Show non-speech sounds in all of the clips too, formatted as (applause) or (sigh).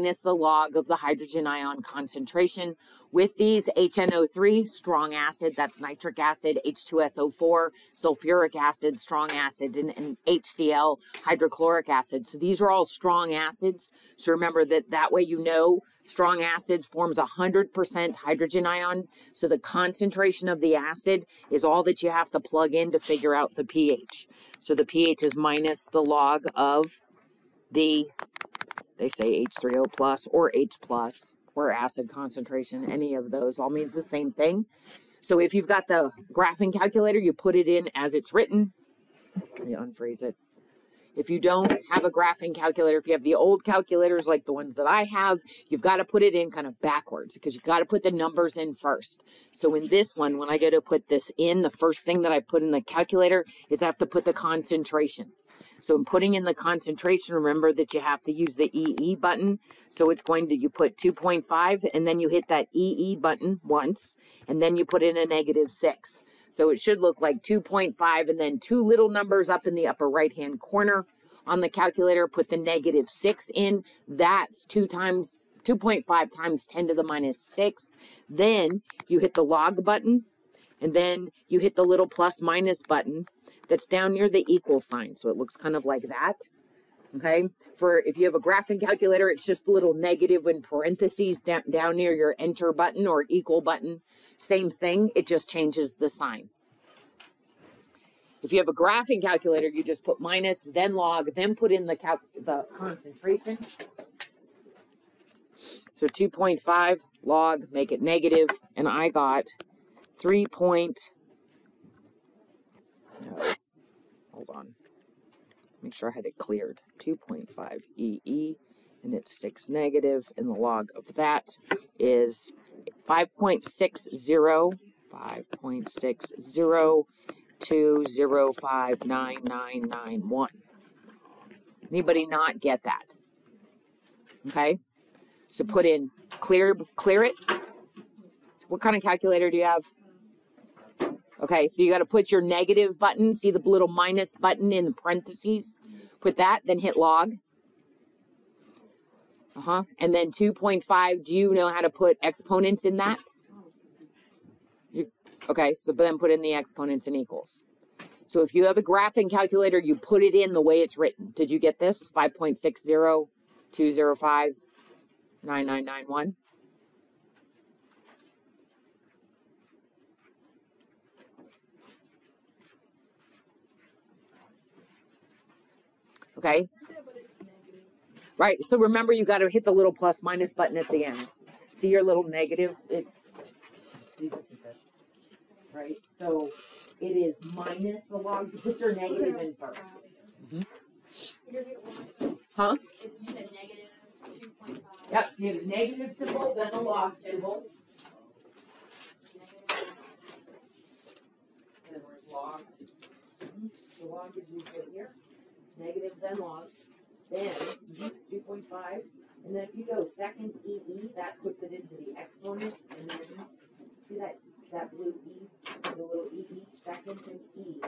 minus the log of the hydrogen ion concentration. With these, HNO3, strong acid, that's nitric acid, H2SO4, sulfuric acid, strong acid, and, and, HCl, hydrochloric acid. So these are all strong acids. So remember that that way you know strong acids forms 100% hydrogen ion. So the concentration of the acid is all that you have to plug in to figure out the pH. So the pH is minus the log of the, they say H3O plus or H plus or acid concentration, any of those all means the same thing. So if you've got the graphing calculator, you put it in as it's written. Let me unfreeze it. If you don't have a graphing calculator, if you have the old calculators like the ones that I have, you've got to put it in kind of backwards because you've got to put the numbers in first. So in this one, when I go to put this in, the first thing that I put in the calculator is I have to put the concentration. So in putting in the concentration, remember that you have to use the EE button. So it's going to, you put 2.5 and then you hit that EE button once and then you put in a negative 6. So it should look like 2.5 and then two little numbers up in the upper right hand corner on the calculator. Put the negative 6 in. That's 2 times 2.5 times 10 to the minus 6. Then you hit the log button and then you hit the little plus minus button that's down near the equal sign. So it looks kind of like that. Okay. For if you have a graphing calculator, it's just a little negative in parentheses down, down near your enter button or equal button. Same thing. It just changes the sign. If you have a graphing calculator, you just put minus, then log, then put in the cal the concentration. So 2.5 log, make it negative, and I got 3 point, no, hold on. Make sure I had it cleared. 2.5 EE, and it's 6 negative, and the log of that is 5.60, 5.60 Anybody not get that? Okay, so put in clear, clear it. What kind of calculator do you have? Okay, so you got to put your negative button, see the little minus button in the parentheses? Put that, then hit log. Uh-huh. And then 2.5, do you know how to put exponents in that? You, okay, so then put in the exponents and equals. So if you have a graphing calculator, you put it in the way it's written. Did you get this? 5.60, 205, 9991. Okay. Right. So remember, you got to hit the little plus minus button at the end. See your little negative? It's right. So it is minus the log. So put your negative in 1st mm -hmm. Huh? You said negative 2.5. Yep. So you have negative symbol, then the log symbol. And then where's log? Mm -hmm. The log is usually here negative then log, then 2.5, and then if you go second EE, that puts it into the exponent, and then see that, that blue E, the little EE, second and E,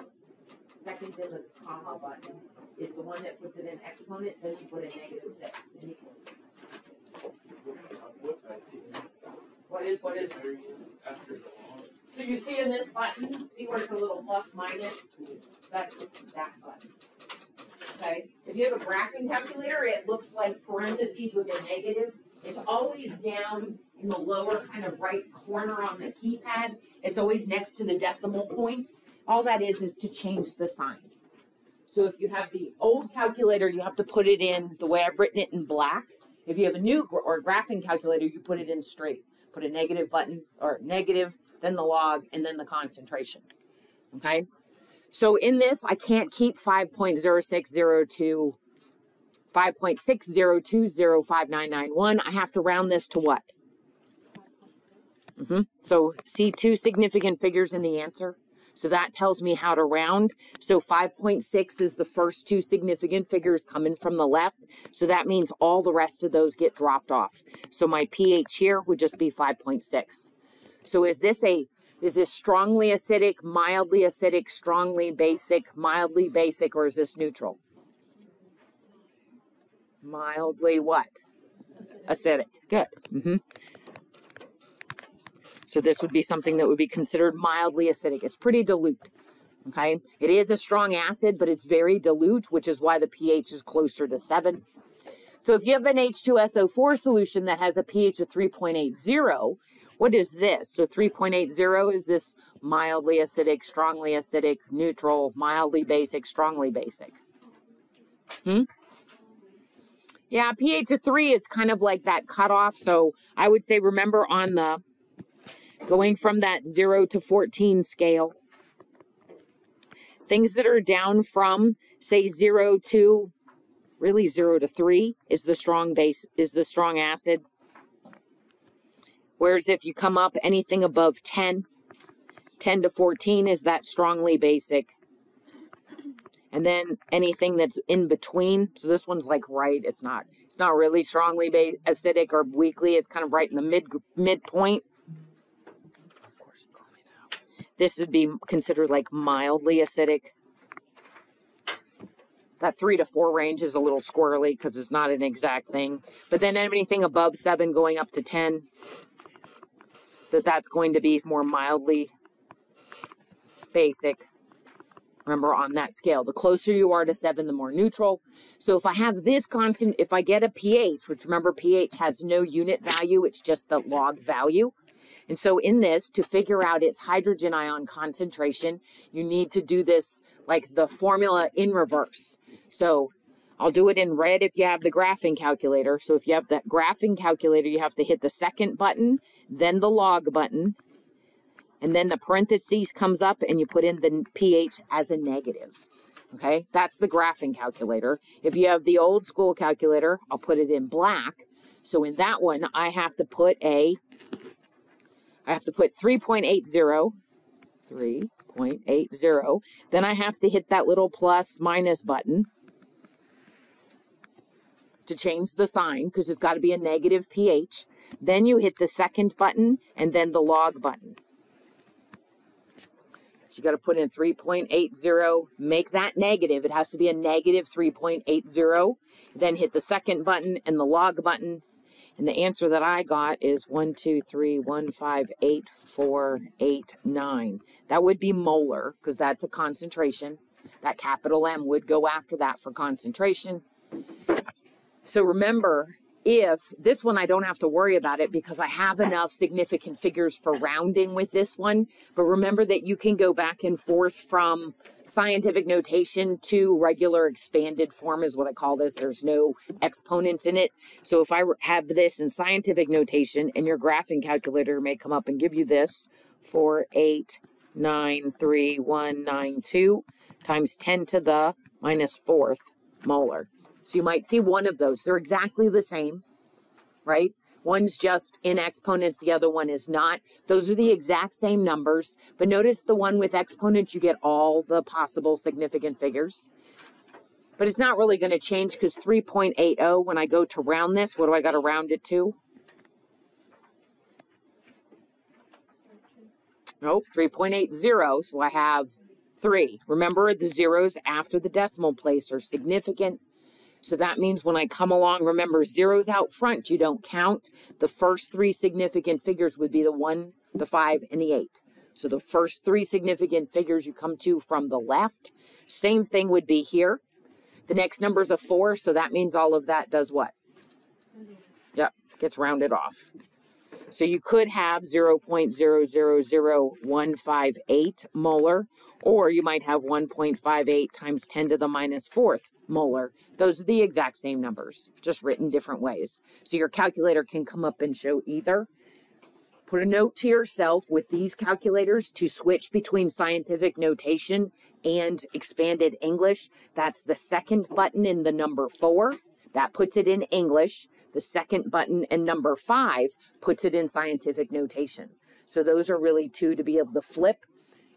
second in the comma button is the one that puts it in exponent, then you put a negative 6 and equals. What is, what is? So you see in this button, see where it's a little plus minus? That's that button. Okay, if you have a graphing calculator, it looks like parentheses with a negative. It's always down in the lower kind of right corner on the keypad. It's always next to the decimal point. All that is is to change the sign. So if you have the old calculator, you have to put it in the way I've written it in black. If you have a new or graphing calculator, you put it in straight. Put a negative button or negative, then the log, and then the concentration. Okay? So in this, I can't keep 5.0602, 5.60205991. I have to round this to what? Mm -hmm. So see two significant figures in the answer. So that tells me how to round. So 5.6 is the first two significant figures coming from the left. So that means all the rest of those get dropped off. So my pH here would just be 5.6. So is this a is this strongly acidic, mildly acidic, strongly basic, mildly basic, or is this neutral? Mildly what? Acidic. Good. hmm So this would be something that would be considered mildly acidic. It's pretty dilute. Okay. It is a strong acid, but it's very dilute, which is why the pH is closer to 7. So if you have an H2SO4 solution that has a pH of 3.80, what is this? So 3.80 is this mildly acidic, strongly acidic, neutral, mildly basic, strongly basic. Hmm? Yeah, pH of 3 is kind of like that cutoff. So I would say remember on the going from that 0 to 14 scale, things that are down from say 0 to really 0 to 3 is the strong base is the strong acid. Whereas if you come up anything above 10, 10 to 14 is that strongly basic. And then anything that's in between, so this one's like right, it's not it's not really strongly acidic or weakly, it's kind of right in the mid midpoint. This would be considered like mildly acidic. That three to four range is a little squirrely because it's not an exact thing. But then anything above seven going up to 10, that that's going to be more mildly basic. Remember on that scale, the closer you are to seven, the more neutral. So if I have this constant, if I get a pH, which remember pH has no unit value, it's just the log value. And so in this, to figure out its hydrogen ion concentration, you need to do this like the formula in reverse. So I'll do it in red if you have the graphing calculator. So if you have the graphing calculator, you have to hit the second button, then the log button, and then the parentheses comes up and you put in the pH as a negative. Okay, that's the graphing calculator. If you have the old school calculator, I'll put it in black. So in that one, I have to put a, I have to put 3.80, 3.80. Then I have to hit that little plus minus button to change the sign because it's got to be a negative pH. Then you hit the second button and then the log button. So you got to put in 3.80, make that negative. It has to be a negative 3.80. Then hit the second button and the log button. And the answer that I got is 1, 2, 3, 1, 5, 8, 4, 8, 9. That would be molar because that's a concentration. That capital M would go after that for concentration. So remember, if this one I don't have to worry about it because I have enough significant figures for rounding with this one. But remember that you can go back and forth from scientific notation to regular expanded form is what I call this. There's no exponents in it. So if I have this in scientific notation and your graphing calculator may come up and give you this, 4, 8, 9, 3, 1, 9, 2 times 10 to the minus fourth molar. So you might see one of those. They're exactly the same, right? One's just in exponents, the other one is not. Those are the exact same numbers. But notice the one with exponents, you get all the possible significant figures. But it's not really going to change because 3.80, when I go to round this, what do I got to round it to? Nope, 3.80. So I have 3. Remember, the zeros after the decimal place are significant so that means when I come along, remember zeros out front, you don't count. The first three significant figures would be the one, the five, and the eight. So the first three significant figures you come to from the left. Same thing would be here. The next number is a four, so that means all of that does what? Yep, gets rounded off. So you could have 0.000158 molar, or you might have 1.58 times 10 to the minus fourth molar. Those are the exact same numbers, just written different ways. So your calculator can come up and show either. Put a note to yourself with these calculators to switch between scientific notation and expanded English. That's the second button in the number four. That puts it in English. The second button in number five puts it in scientific notation. So those are really two to be able to flip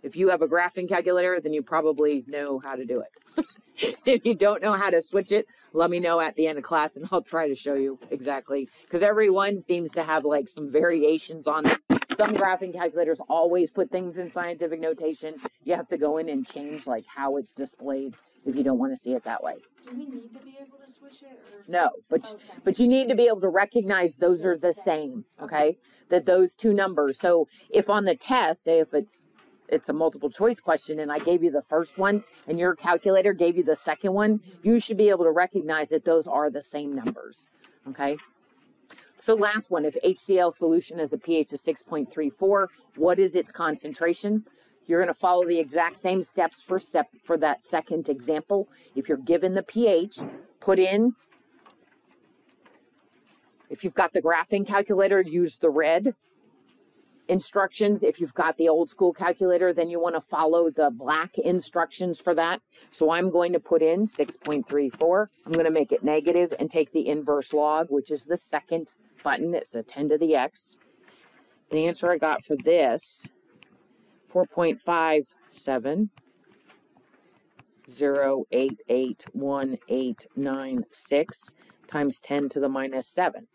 if you have a graphing calculator, then you probably know how to do it. (laughs) if you don't know how to switch it, let me know at the end of class and I'll try to show you exactly. Because everyone seems to have like some variations on it. Some graphing calculators always put things in scientific notation. You have to go in and change like how it's displayed if you don't want to see it that way. Do we need to be able to switch it? Or? No, but Okay. but you need to be able to recognize those are the same, okay? That those two numbers. So if on the test, say if it's it's a multiple choice question and I gave you the first one and your calculator gave you the second one, you should be able to recognize that those are the same numbers, okay? So last one, if HCl solution has a pH of 6.34, what is its concentration? You're going to follow the exact same steps for step for that second example. If you're given the pH, put in if you've got the graphing calculator, use the red instructions. If you've got the old school calculator, then you want to follow the black instructions for that. So I'm going to put in 6.34. I'm going to make it negative and take the inverse log, which is the second button. It's a 10 to the x. The answer I got for this, 4.57, 0.881896 times 10 to the minus 7.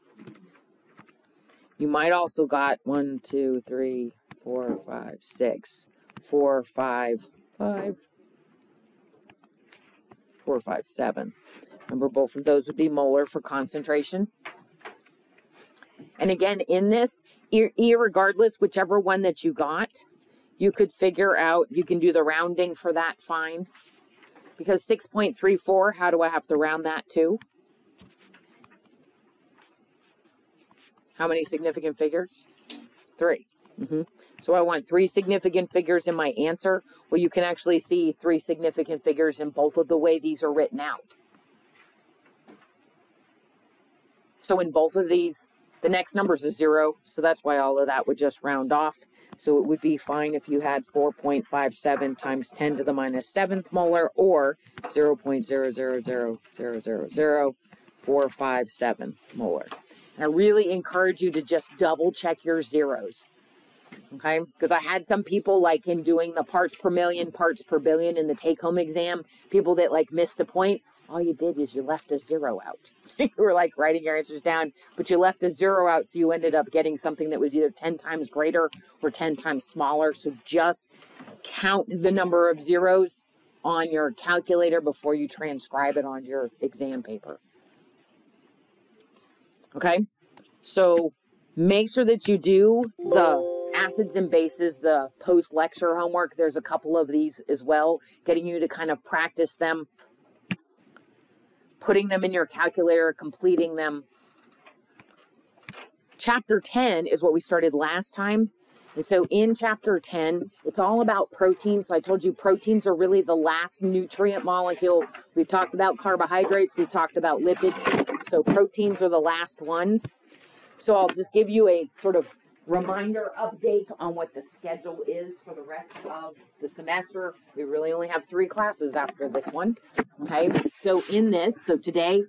You might also got one, two, three, four, five, six, four, five, five, four, five, seven. Remember, both of those would be molar for concentration. And again, in this, ir- irregardless, whichever one that you got, you could figure out, you can do the rounding for that fine. Because 6.34, how do I have to round that to? How many significant figures? 3 hmm So I want three significant figures in my answer. Well, you can actually see three significant figures in both of the way these are written out. So in both of these, the next number is a zero. So that's why all of that would just round off. So it would be fine if you had 4.57 times 10 to the minus 7th molar or 0.000000457 molar. And I really encourage you to just double check your zeros. Okay, because I had some people like in doing the parts per million, parts per billion in the take home exam, people that like missed a point. All you did is you left a zero out. (laughs) So you were like writing your answers down, but you left a zero out. So you ended up getting something that was either 10 times greater or 10 times smaller. So just count the number of zeros on your calculator before you transcribe it on your exam paper. Okay, so make sure that you do the acids and bases, the post lecture homework. There's a couple of these as well, getting you to kind of practice them, putting them in your calculator, completing them. Chapter 10 is what we started last time. And so in chapter 10, it's all about proteins. So I told you proteins are really the last nutrient molecule. We've talked about carbohydrates, we've talked about lipids. So proteins are the last ones. So I'll just give you a sort of reminder update on what the schedule is for the rest of the semester. We really only have three classes after this one. Okay, so in this, so today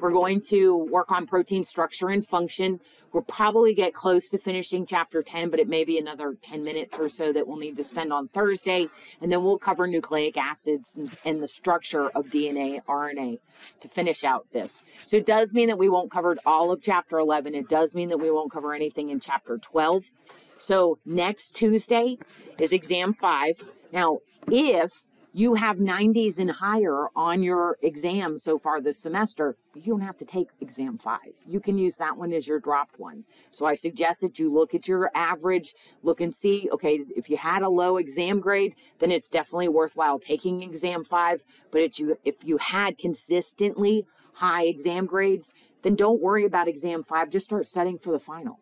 we're going to work on protein structure and function. We'll probably get close to finishing chapter 10, but it may be another 10 minutes or so that we'll need to spend on Thursday. And then we'll cover nucleic acids and, and the structure of DNA, RNA to finish out this. So it does mean that we won't cover all of chapter 11. It does mean that we won't cover anything in chapter 12. So next Tuesday is exam five. Now, if you have 90s and higher on your exam so far this semester, you don't have to take exam five. You can use that one as your dropped one. So I suggest that you look at your average, look and see, okay, if you had a low exam grade, then it's definitely worthwhile taking exam five. But if you, if you had consistently high exam grades, then don't worry about exam five. Just start studying for the final.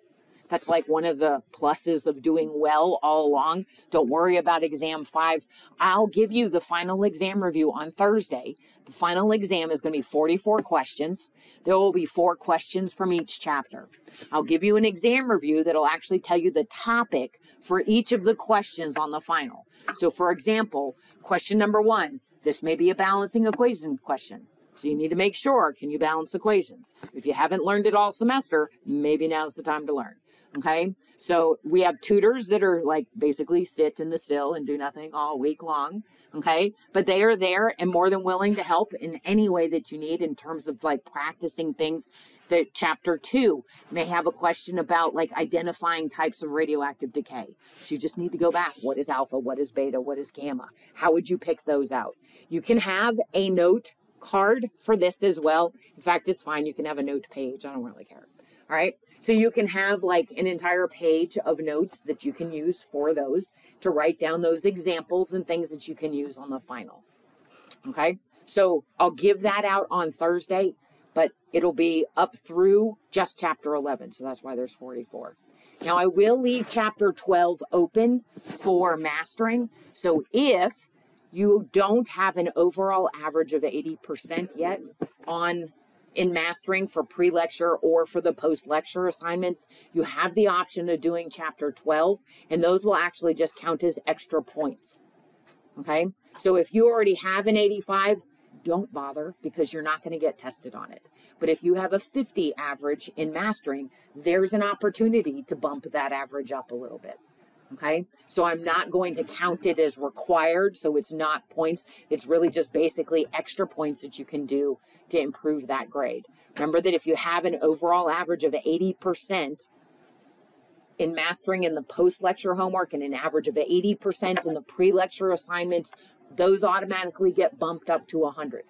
That's like one of the pluses of doing well all along. Don't worry about exam five. I'll give you the final exam review on Thursday. The final exam is going to be 44 questions. There will be four questions from each chapter. I'll give you an exam review that'll actually tell you the topic for each of the questions on the final. So, for example, question number one this may be a balancing equation question. So you need to make sure, can you balance equations? If you haven't learned it all semester, maybe now's the time to learn. Okay. So we have tutors that are like basically sit in the still and do nothing all week long. Okay. But they are there and more than willing to help in any way that you need in terms of like practicing things that chapter two may have a question about like identifying types of radioactive decay. So you just need to go back. What is alpha? What is beta? What is gamma? How would you pick those out? You can have a note card for this as well. In fact, it's fine. You can have a note page. I don't really care. All right. So you can have like an entire page of notes that you can use for those to write down those examples and things that you can use on the final. Okay. So I'll give that out on Thursday, but it'll be up through just chapter 11. So that's why there's 44. Now I will leave chapter 12 open for mastering. So if you don't have an overall average of 80% yet on in mastering for pre-lecture or for the post-lecture assignments, you have the option of doing chapter 12, and those will actually just count as extra points. Okay? So if you already have an 85, don't bother because you're not going to get tested on it. But if you have a 50 average in mastering, there's an opportunity to bump that average up a little bit. Okay, so I'm not going to count it as required, so it's not points. It's really just basically extra points that you can do to improve that grade. Remember that if you have an overall average of 80% in mastering in the post lecture homework and an average of 80% in the pre lecture assignments, those automatically get bumped up to 100.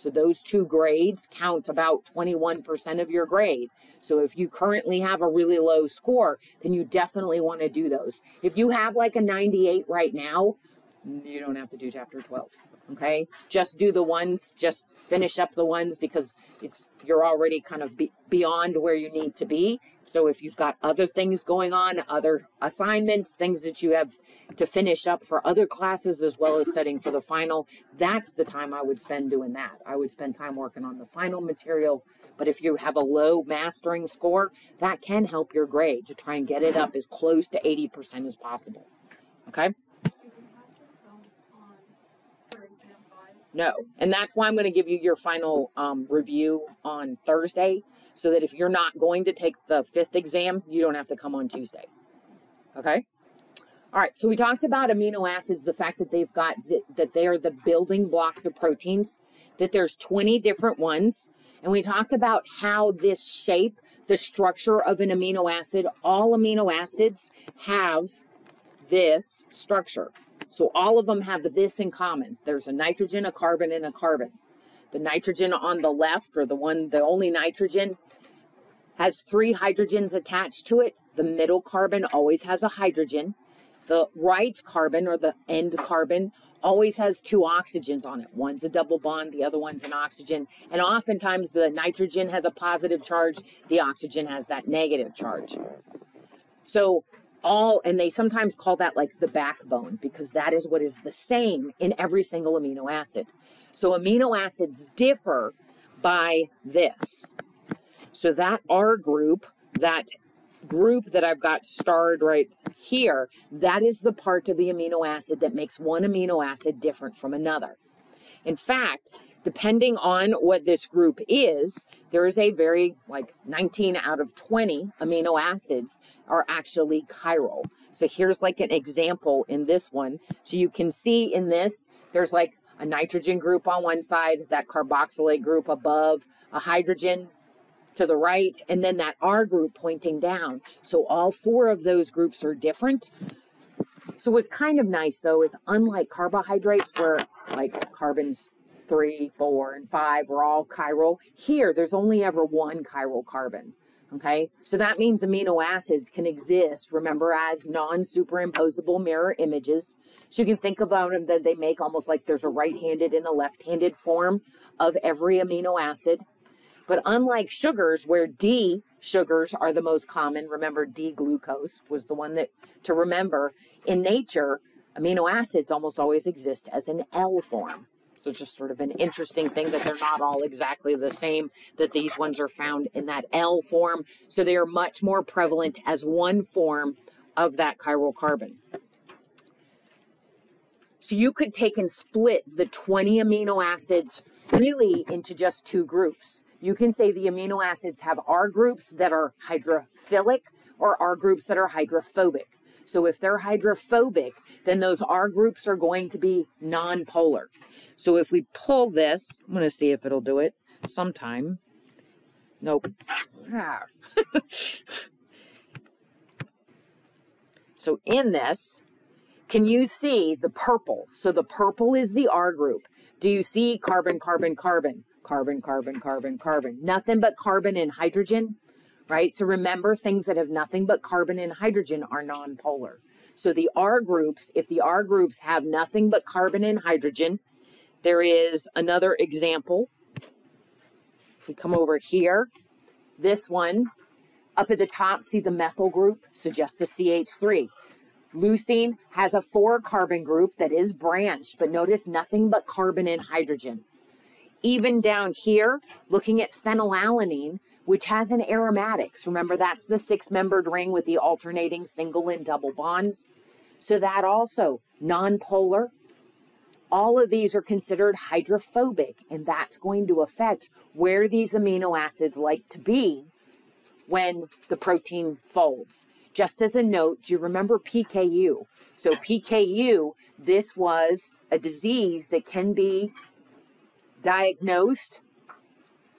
So those two grades count about 21% of your grade. So if you currently have a really low score, then you definitely want to do those. If you have like a 98 right now, you don't have to do chapter 12. Okay? Just do the ones, just finish up the ones because it's you're already kind of be, beyond where you need to be. So if you've got other things going on, other assignments, things that you have to finish up for other classes as well as studying for the final, that's the time I would spend doing that. I would spend time working on the final material. But if you have a low mastering score, that can help your grade to try and get it up as close to 80% as possible. Okay? No. And that's why I'm going to give you your final um, review on Thursday so that if you're not going to take the fifth exam, you don't have to come on Tuesday. Okay? All right, so we talked about amino acids, the fact that they've got th- that they are the building blocks of proteins, that there's 20 different ones, and we talked about how this shape the structure of an amino acid. All amino acids have this structure. So all of them have this in common. There's a nitrogen, a carbon, and a carbon. The nitrogen on the left, or the one, the only nitrogen, has three hydrogens attached to it. The middle carbon always has a hydrogen. The right carbon, or the end carbon, always has two oxygens on it. One's a double bond, the other one's an oxygen. And oftentimes the nitrogen has a positive charge, the oxygen has that negative charge. So all, and they sometimes call that like the backbone because that is what is the same in every single amino acid. So amino acids differ by this. So that R group, that group that I've got starred right here, that is the part of the amino acid that makes one amino acid different from another. In fact, depending on what this group is, there is a very like 19 out of 20 amino acids are actually chiral. So here's like an example in this one. So you can see in this, there's like a nitrogen group on one side, that carboxylate group above, a hydrogen to the right, and then that R group pointing down. So all four of those groups are different. So what's kind of nice though is unlike carbohydrates where like carbons three, four, and five are all chiral. Here, there's only ever one chiral carbon. Okay, so that means amino acids can exist, remember, as non superimposable mirror images. So you can think about them that they make almost like there's a right handed and a left handed form of every amino acid. But unlike sugars, where D sugars are the most common, remember D glucose was the one that to remember. In nature, amino acids almost always exist as an L form. So just sort of an interesting thing that they're not all exactly the same, that these ones are found in that L form. So they are much more prevalent as one form of that chiral carbon. So you could take and split the 20 amino acids really into just two groups. You can say the amino acids have R groups that are hydrophilic or R groups that are hydrophobic. So if they're hydrophobic, then those R groups are going to be nonpolar. So if we pull this, I'm going to see if it'll do it sometime. Nope. (laughs) so in this, can you see the purple? So the purple is the R group. Do you see carbon, carbon, carbon, carbon, carbon, carbon, carbon? Nothing but carbon and hydrogen, right? So remember things that have nothing but carbon and hydrogen are nonpolar. So the R groups, if the R groups have nothing but carbon and hydrogen, there is another example. If we come over here, this one up at the top, see the methyl group, so just a CH3. Leucine has a four carbon group that is branched, but notice nothing but carbon and hydrogen. Even down here, looking at phenylalanine, which has an aromatics. Remember, that's the six membered ring with the alternating single and double bonds. So that also nonpolar. All of these are considered hydrophobic, and that's going to affect where these amino acids like to be when the protein folds. Just as a note, do you remember PKU? So, PKU, this was a disease that can be diagnosed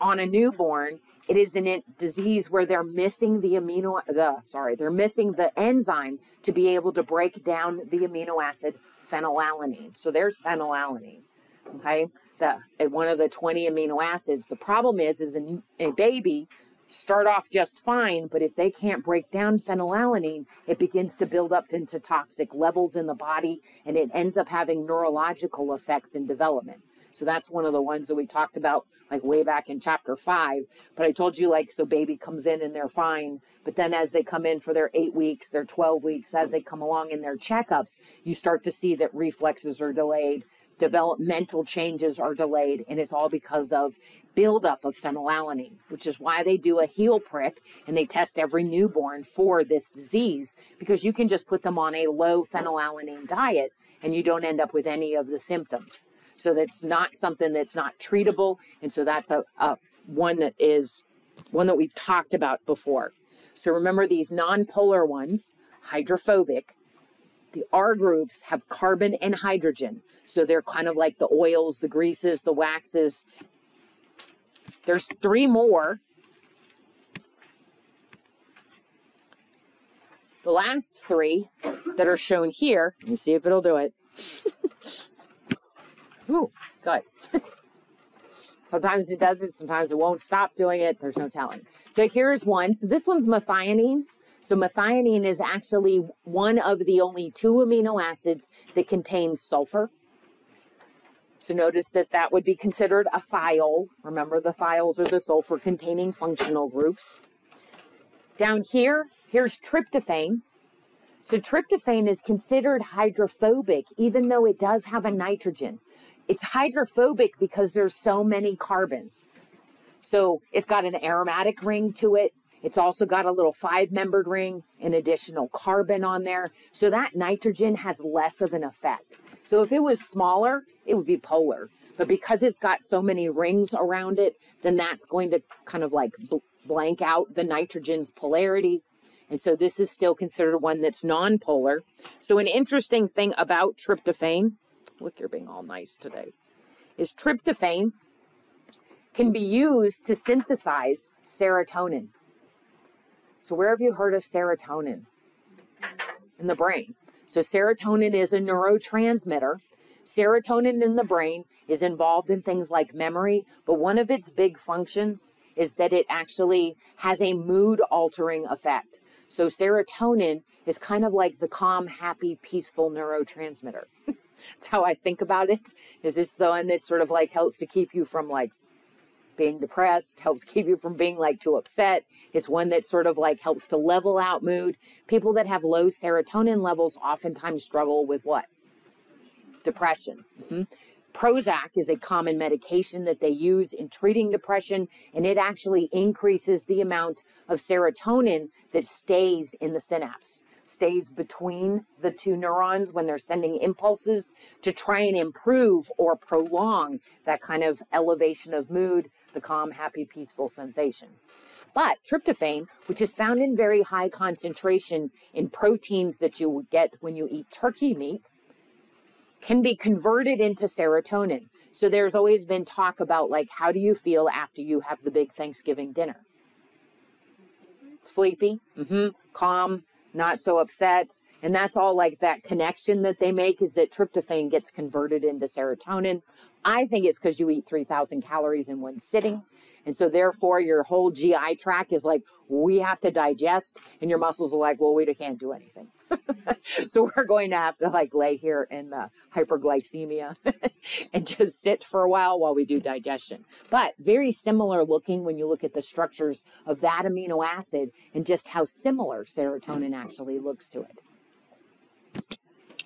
on a newborn. It is a disease where they're missing the amino the sorry, they're missing the enzyme to be able to break down the amino acid phenylalanine. So there's phenylalanine. Okay? The one of the 20 amino acids. The problem is is a, a baby start off just fine, but if they can't break down phenylalanine, it begins to build up into toxic levels in the body and it ends up having neurological effects in development. So that's one of the ones that we talked about like way back in chapter five. But I told you like, so baby comes in and they're fine. But then as they come in for their eight weeks, their 12 weeks, as they come along in their checkups, you start to see that reflexes are delayed developmental changes are delayed, and it's all because of buildup of phenylalanine, which is why they do a heel prick and they test every newborn for this disease because you can just put them on a low phenylalanine diet and you don't end up with any of the symptoms. So that's not something that's not treatable, and so that's a, a one that is one that we've talked about before. So remember these non-polar ones, hydrophobic, the R groups have carbon and hydrogen. So they're kind of like the oils, the greases, the waxes. There's three more. The last three that are shown here, let me see if it'll do it. (laughs) Ooh, good. (laughs) sometimes it does it, sometimes it won't stop doing it. There's no telling. So here's one. So this one's methionine. So methionine is actually one of the only two amino acids that contains sulfur. So notice that that would be considered a thiol. Remember the thiols are the sulfur containing functional groups. Down here, here's tryptophan. So tryptophan is considered hydrophobic even though it does have a nitrogen. It's hydrophobic because there's so many carbons. So it's got an aromatic ring to it. It's also got a little five membered ring, an additional carbon on there. So that nitrogen has less of an effect. So if it was smaller, it would be polar. But because it's got so many rings around it, then that's going to kind of like bl- blank out the nitrogen's polarity. And so this is still considered one that's non-polar. So an interesting thing about tryptophan, look, you're being all nice today, is tryptophan can be used to synthesize serotonin. So, where have you heard of serotonin? In the brain. So, serotonin is a neurotransmitter. Serotonin in the brain is involved in things like memory, but one of its big functions is that it actually has a mood altering effect. So, serotonin is kind of like the calm, happy, peaceful neurotransmitter. (laughs) That's how I think about it. Is this the one that sort of like helps to keep you from like being depressed, helps keep you from being like too upset. It's one that sort of like helps to level out mood. People that have low serotonin levels oftentimes struggle with what? Depression. Mm-hmm. Prozac is a common medication that they use in treating depression, and it actually increases the amount of serotonin that stays in the synapse stays between the two neurons when they're sending impulses to try and improve or prolong that kind of elevation of mood, the calm, happy, peaceful sensation. But tryptophan, which is found in very high concentration in proteins that you would get when you eat turkey meat, can be converted into serotonin. So there's always been talk about like, how do you feel after you have the big Thanksgiving dinner? Sleepy, mm-hmm. calm, not so upset. And that's all like that connection that they make is that tryptophan gets converted into serotonin. I think it's because you eat 3,000 calories in one sitting. And so therefore your whole GI tract is like, we have to digest. And your muscles are like, well, we can't do anything. (laughs) so we're going to have to like lay here in the hyperglycemia (laughs) and just sit for a while while we do digestion. But very similar looking when you look at the structures of that amino acid and just how similar serotonin actually looks to it.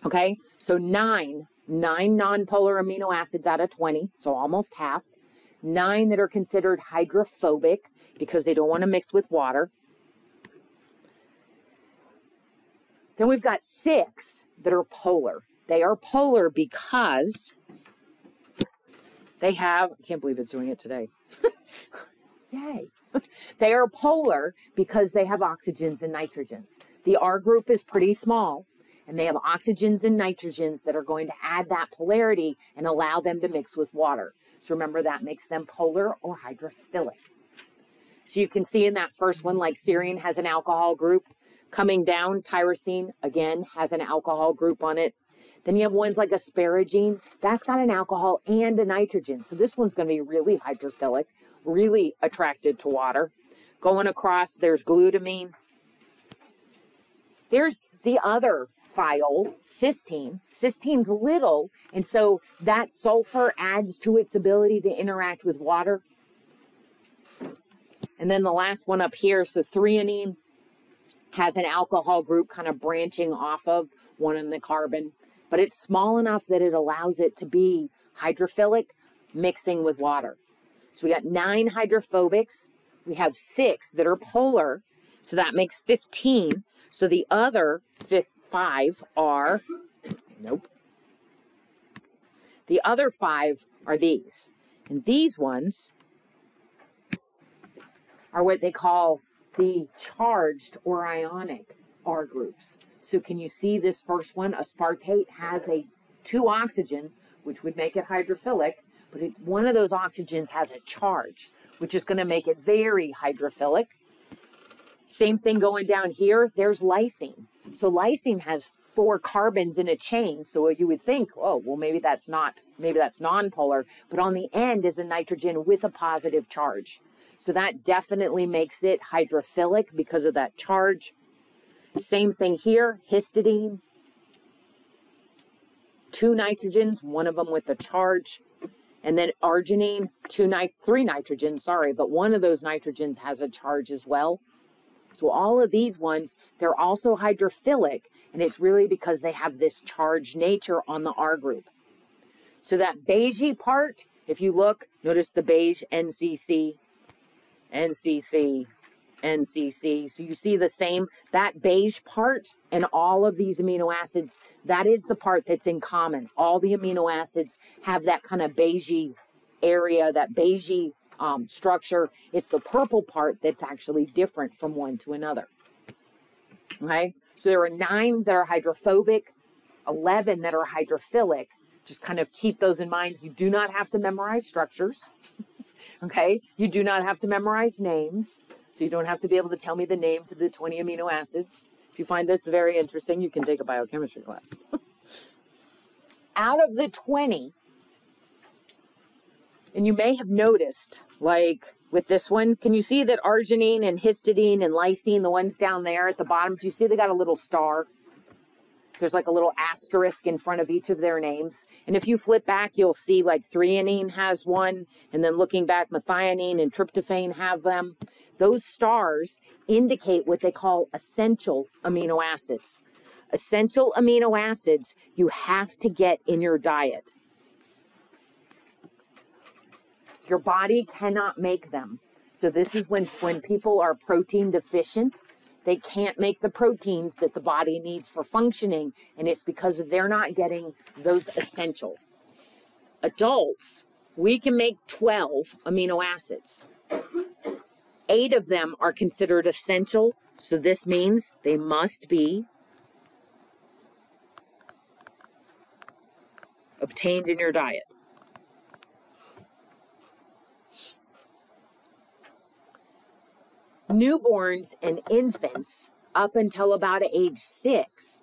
Okay, so nine, nine nonpolar amino acids out of 20, so almost half nine that are considered hydrophobic because they don't want to mix with water. Then we've got six that are polar. They are polar because they have, I can't believe it's doing it today. (laughs) Yay. (laughs) they are polar because they have oxygens and nitrogens. The R group is pretty small, and they have oxygens and nitrogens that are going to add that polarity and allow them to mix with water. So remember that makes them polar or hydrophilic. So you can see in that first one, like serine has an alcohol group. Coming down, tyrosine, again, has an alcohol group on it. Then you have ones like asparagine, that's got an alcohol and a nitrogen. So this one's going to be really hydrophilic, really attracted to water. Going across, there's glutamine. There's the other thiol, cysteine. Cysteine's little, and so that sulfur adds to its ability to interact with water. And then the last one up here, so threonine has an alcohol group kind of branching off of one in the carbon, but it's small enough that it allows it to be hydrophilic mixing with water. So we got nine hydrophobics. We have six that are polar. So that makes 15. So the other five are, nope. The other five are these. And these ones are what they call the charged or ionic R groups. So can you see this first one? Aspartate has a two oxygens, which would make it hydrophilic, but it's one of those oxygens has a charge, which is going to make it very hydrophilic. Same thing going down here. There's lysine. So lysine has four carbons in a chain. So you would think, oh, well, maybe that's not, maybe that's nonpolar, but on the end is a nitrogen with a positive charge. So that definitely makes it hydrophilic because of that charge. Same thing here, histidine. Two nitrogens, one of them with a charge. And then arginine, two nit- three nitrogens, sorry, but one of those nitrogens has a charge as well. So all of these ones, they're also hydrophilic, and it's really because they have this charged nature on the R group. So that beigey part, if you look, notice the beige NCC, NCC, NCC. So you see the same, that beige part and all of these amino acids, that is the part that's in common. All the amino acids have that kind of beigey area, that beigey um, structure. It's the purple part that's actually different from one to another. Okay, so there are nine that are hydrophobic, 11 that are hydrophilic. Just kind of keep those in mind. You do not have to memorize structures. (laughs) okay, you do not have to memorize names. So you don't have to be able to tell me the names of the 20 amino acids. If you find this very interesting, you can take a biochemistry class. (laughs) Out of the 20, and you may have noticed, like with this one, can you see that arginine and histidine and lysine, the ones down there at the bottom, do you see they got a little star? There's like a little asterisk in front of each of their names. And if you flip back, you'll see like threonine has one, and then looking back, methionine and tryptophan have them. Those stars indicate what they call essential amino acids. Essential amino acids you have to get in your diet. Your body cannot make them. So this is when, when people are protein deficient, they can't make the proteins that the body needs for functioning, and it's because they're not getting those essential. Adults, we can make 12 amino acids. Eight of them are considered essential, so this means they must be obtained in your diet. Newborns and infants up until about age six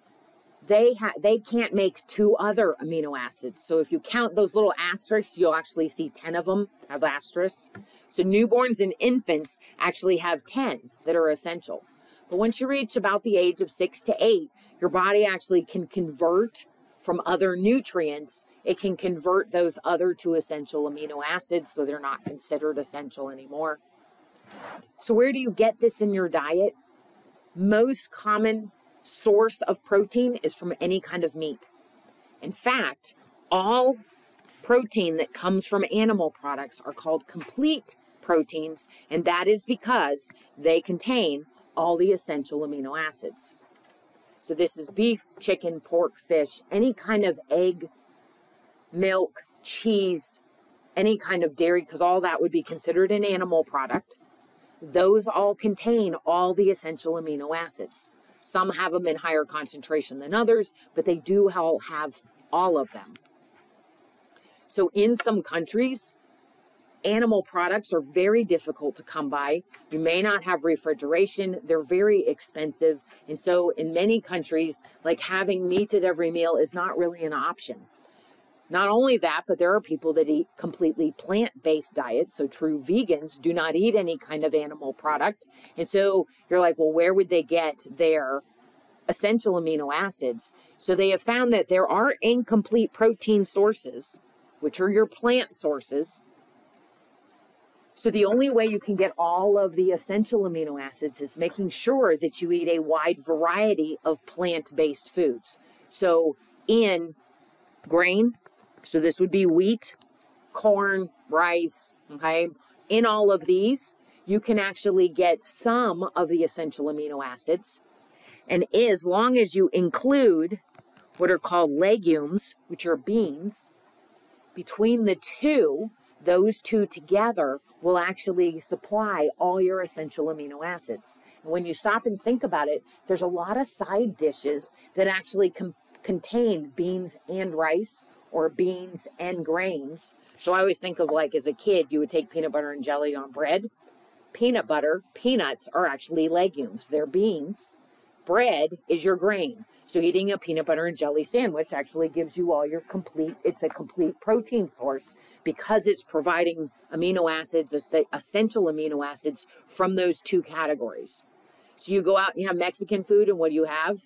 they ha- they can't make two other amino acids. So if you count those little asterisks, you'll actually see 10 of them have asterisks. So newborns and infants actually have 10 that are essential. But once you reach about the age of 6 to 8, your body actually can convert from other nutrients. It can convert those other two essential amino acids so they're not considered essential anymore. So where do you get this in your diet? Most common source of protein is from any kind of meat. In fact, all protein that comes from animal products are called complete proteins, and that is because they contain all the essential amino acids. So this is beef, chicken, pork, fish, any kind of egg, milk, cheese, any kind of dairy, because all that would be considered an animal product. Those all contain all the essential amino acids. Some have them in higher concentration than others, but they do all have all of them. So in some countries, animal products are very difficult to come by. You may not have refrigeration. They're very expensive. And so in many countries, like having meat at every meal is not really an option. Not only that, but there are people that eat completely plant based diets. So true vegans do not eat any kind of animal product. And so you're like, well, where would they get their essential amino acids? So they have found that there are incomplete protein sources, which are your plant sources. So the only way you can get all of the essential amino acids is making sure that you eat a wide variety of plant based foods. So in grain, so this would be wheat, corn, rice, okay? In all of these, you can actually get some of the essential amino acids. And as long as you include what are called legumes, which are beans, between the two, those two together will actually supply all your essential amino acids. And when you stop and think about it, there's a lot of side dishes that actually contain beans and rice or beans and grains. So I always think of like as a kid, you would take peanut butter and jelly on bread. Peanut butter, peanuts are actually legumes, they're beans. Bread is your grain. So eating a peanut butter and jelly sandwich actually gives you all your complete, it's a complete protein source because it's providing amino acids, the essential amino acids from those two categories. So you go out and you have Mexican food, and what do you have?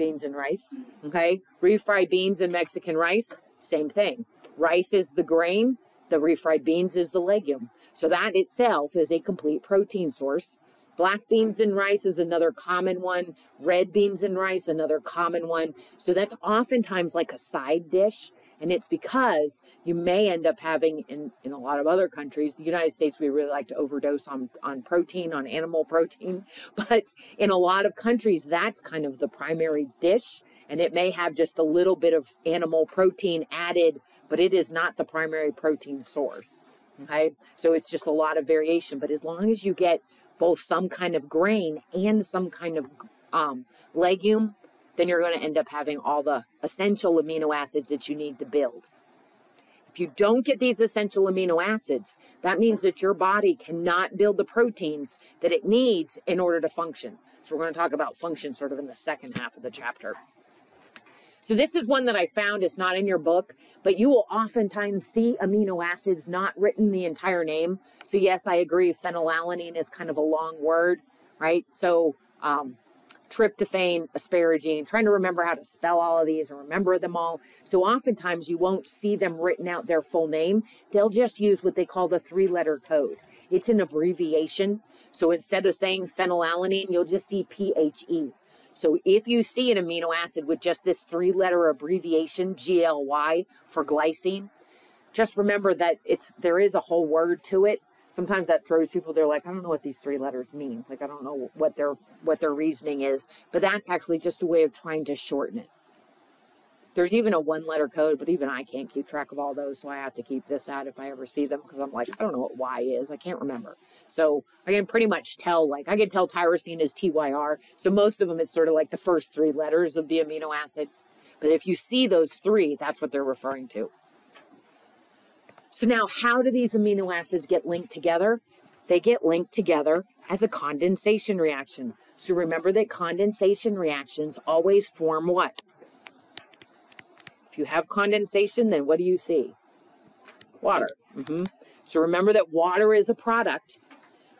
Beans and rice. Okay. Refried beans and Mexican rice, same thing. Rice is the grain, the refried beans is the legume. So that itself is a complete protein source. Black beans and rice is another common one. Red beans and rice, another common one. So that's oftentimes like a side dish and it's because you may end up having, in, in a lot of other countries, the United States, we really like to overdose on, on protein, on animal (laughs) protein. But in a lot of countries, that's kind of the primary dish. And it may have just a little bit of animal protein added, but it is not the primary protein source. Okay. So it's just a lot of variation. But as long as you get both some kind of grain and some kind of um, legume then you're going to end up having all the essential amino acids that you need to build. If you don't get these essential amino acids, that means that your body cannot build the proteins that it needs in order to function. So we're going to talk about function sort of in the second half of the chapter. So this is one that I found is not in your book, but you will oftentimes see amino acids not written the entire name. So yes, I agree. Phenylalanine is kind of a long word, right? So um, tryptophan, asparagine, trying to remember how to spell all of these and remember them all. So oftentimes you won't see them written out their full name. They'll just use what they call the three letter code. It's an abbreviation. So instead of saying phenylalanine, you'll just see PHE. So if you see an amino acid with just this three letter abbreviation, GLY for glycine, just remember that it's there is a whole word to it sometimes that throws people they're like i don't know what these three letters mean. Like i don't know what their what their reasoning is but that's actually just a way of trying to shorten it. There's even a one letter code but even i can't keep track of all those so i have to keep this out if i ever see them because i'm like i don't know what y is i can't remember. So i can pretty much tell like i can tell tyrosine is tyr so most of them it's sort of like the first three letters of the amino acid but if you see those three that's what they're referring to so now how do these amino acids get linked together? They get linked together as a condensation reaction. So remember that condensation reactions always form what? If you have condensation, then what do you see? Water. Mm-hmm. So remember that water is a product.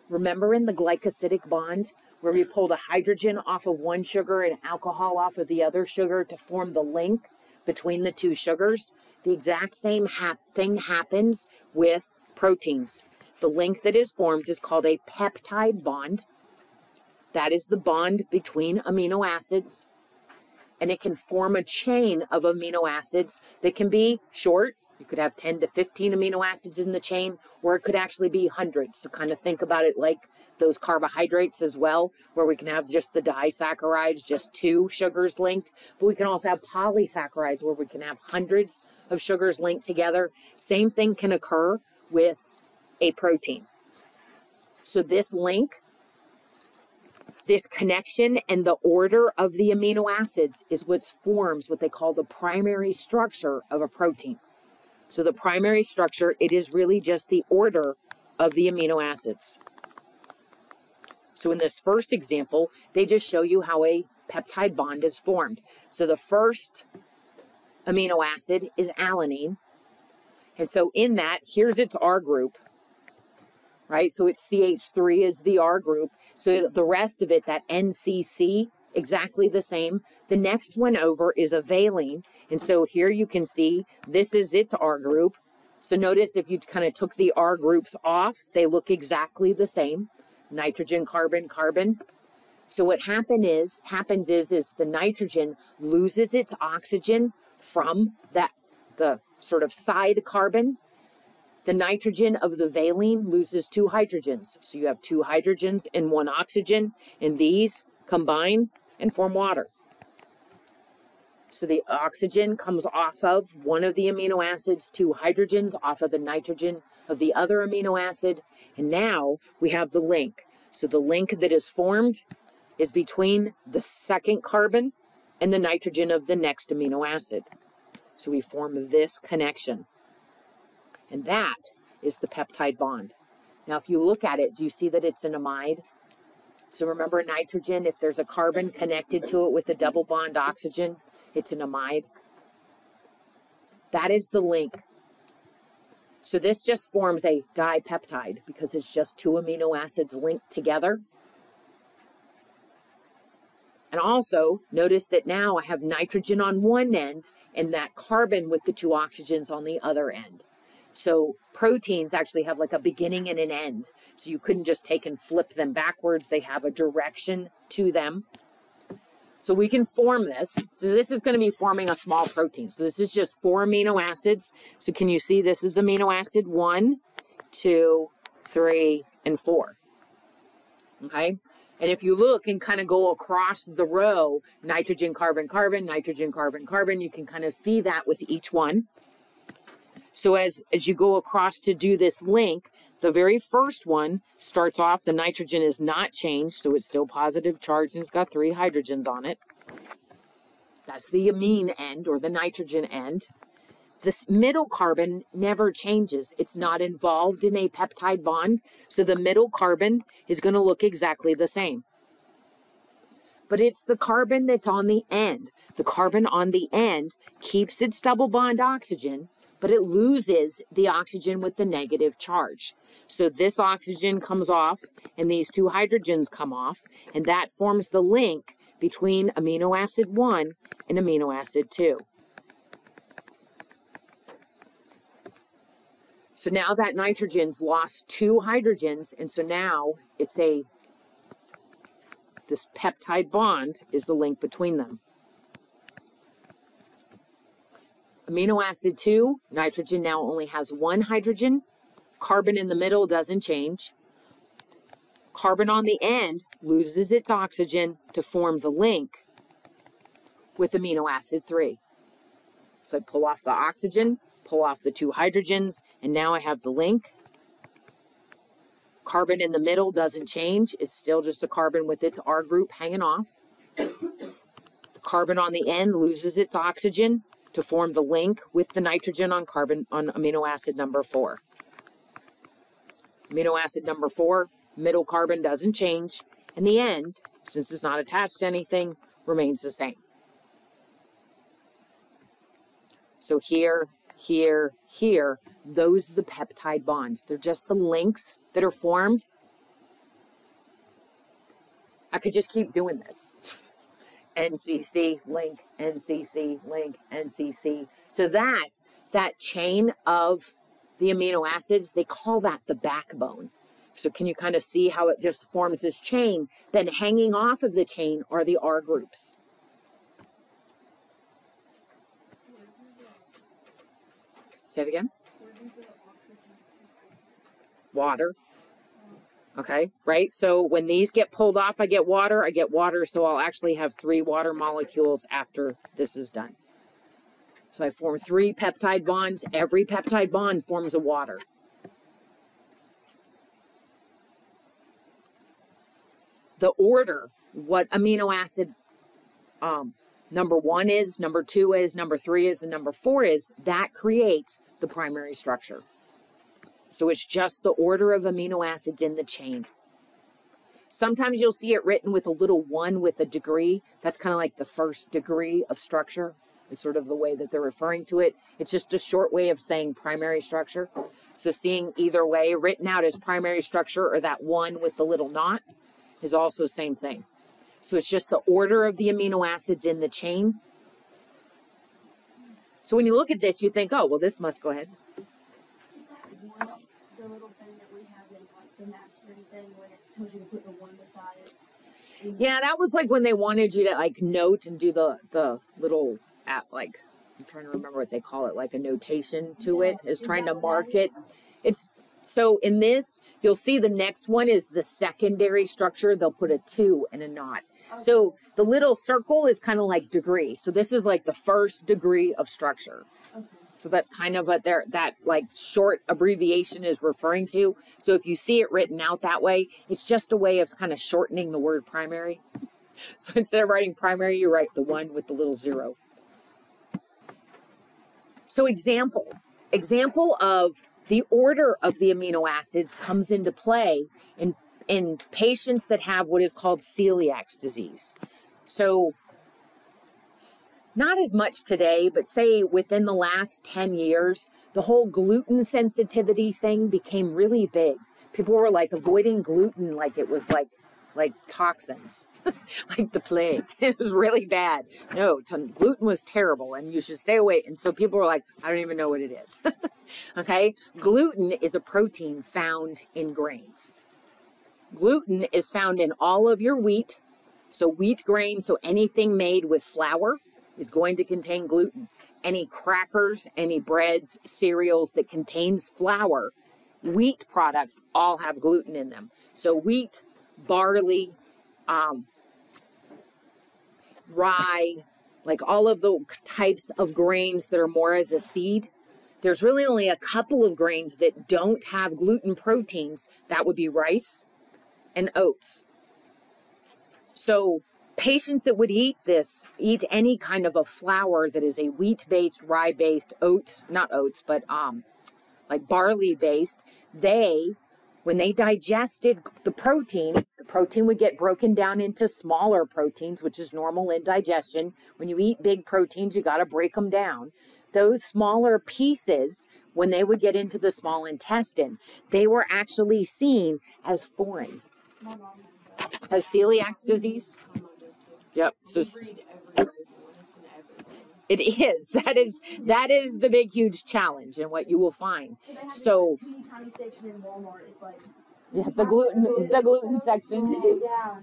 Remember in the glycosidic bond where we pulled a hydrogen off of one sugar and alcohol off of the other sugar to form the link between the two sugars? The exact same hap- thing happens with proteins. The link that is formed is called a peptide bond. That is the bond between amino acids. And it can form a chain of amino acids that can be short. You could have 10 to 15 amino acids in the chain, or it could actually be hundreds. So kind of think about it like those carbohydrates as well, where we can have just the disaccharides, just two sugars linked, but we can also have polysaccharides where we can have hundreds of sugars linked together. Same thing can occur with a protein. So this link, this connection and the order of the amino acids is what forms what they call the primary structure of a protein. So the primary structure, it is really just the order of the amino acids. So in this first example, they just show you how a peptide bond is formed. So the first amino acid is alanine. And so in that, here's its R group, right? So it's CH3 is the R group. So the rest of it, that NCC, exactly the same. The next one over is a valine. And so here you can see this is its R group. So notice if you kind of took the R groups off, they look exactly the same. Nitrogen, carbon, carbon. So what happen is happens is is the nitrogen loses its oxygen from that the sort of side carbon. The nitrogen of the valine loses two hydrogens. So you have two hydrogens and one oxygen, and these combine and form water. So the oxygen comes off of one of the amino acids, two hydrogens off of the nitrogen of the other amino acid, and now we have the link. So the link that is formed is between the second carbon and the nitrogen of the next amino acid. So we form this connection. And that is the peptide bond. Now, if you look at it, do you see that it's an amide? So remember nitrogen, if there's a carbon connected to it with a double bond oxygen, it's an amide. That is the link. So this just forms a dipeptide because it's just two amino acids linked together. And also notice that now I have nitrogen on one end and that carbon with the two oxygens on the other end. So proteins actually have like a beginning and an end. So you couldn't just take and flip them backwards. They have a direction to them. So we can form this. So this is going to be forming a small protein. So this is just four amino acids. So can you see this is amino acid one, two, three, and four. Okay. And if you look and kind of go across the row, nitrogen, carbon, carbon, nitrogen, carbon, carbon, you can kind of see that with each one. So as, as you go across to do this link, the very first one starts off, the nitrogen is not changed, so it's still positive charged and it's got three hydrogens on it. That's the amine end or the nitrogen end. This middle carbon never changes. It's not involved in a peptide bond, so the middle carbon is going to look exactly the same. But it's the carbon that's on the end. The carbon on the end keeps its double bond oxygen, but it loses the oxygen with the negative charge. So this oxygen comes off and these two hydrogens come off, and that forms the link between amino acid 1 and amino acid 2. So now that nitrogen's lost two hydrogens, and so now it's a, this peptide bond is the link between them. Amino acid 2, nitrogen now only has one hydrogen. Carbon in the middle doesn't change. Carbon on the end loses its oxygen to form the link with amino acid 3. So I pull off the oxygen, pull off the two hydrogens, and now I have the link. Carbon in the middle doesn't change. It's still just a carbon with its R group hanging off. The carbon on the end loses its oxygen to form the link with the nitrogen on carbon on amino acid number four. Amino acid number four, middle carbon doesn't change, and the end since it's not attached to anything, remains the same. So here, here, here, those are the peptide bonds. They're just the links that are formed. I could just keep doing this. NCC, link, NCC, link, NCC. So that, that chain of the amino acids, they call that the backbone. So can you kind of see how it just forms this chain? Then hanging off of the chain are the R groups. Say it again. Water. Okay, right? So when these get pulled off, I get water, I get water, so I'll actually have three water molecules after this is done. So I form three peptide bonds. Every peptide bond forms a water. The order, what amino acid um, number one is, number two is, number three is, and number four is, that creates the primary structure. So it's just the order of amino acids in the chain. Sometimes you'll see it written with a little one with a degree. That's kind of like the first degree of structure, is sort of the way that they're referring to it. It's just a short way of saying primary structure. So seeing either way written out as primary structure or that one with the little knot is also same thing. So it's just the order of the amino acids in the chain. So when you look at this, you think, oh, well, this must go ahead. Yeah, that was like when they wanted you to like note and do the the little at like I'm trying to remember what they call it, like a notation to it, is trying to mark it. It's so in this, you'll see the next one is the secondary structure. They'll put a two and a knot. So the little circle is kind of like degree. So this is like the first degree of structure. So that's kind of what their that like short abbreviation is referring to. So if you see it written out that way, it's just a way of kind of shortening the word primary. (laughs) So instead of writing primary, you write the one with the little zero. So example, example of the order of the amino acids comes into play in in patients that have what is called celiac disease. So not as much today, but say within the last 10 years, the whole gluten sensitivity thing became really big. People were like avoiding gluten like it was like like toxins, (laughs) like the plague. (laughs) It was really bad. No, gluten was terrible and you should stay away. And so people were like, I don't even know what it is. (laughs) okay? Gluten is a protein found in grains. Gluten is found in all of your wheat. So wheat grain, so anything made with flour is going to contain gluten. Any crackers, any breads, cereals that contains flour, wheat products all have gluten in them. So wheat, barley, um, rye, like all of the types of grains that are more as a seed. There's really only a couple of grains that don't have gluten proteins. That would be rice and oats. So patients that would eat this, eat any kind of a flour that is a wheat-based, rye-based, oats, not oats, but um, like barley-based, they, when they digested the protein, the protein would get broken down into smaller proteins, which is normal in digestion. When you eat big proteins, you got to break them down. Those smaller pieces, when they would get into the small intestine, they were actually seen as foreign. Has celiac disease? Yep. So it is. (laughs) That is that is the big huge challenge and what you will find. So yeah, the gluten the gluten (laughs) section. Yeah.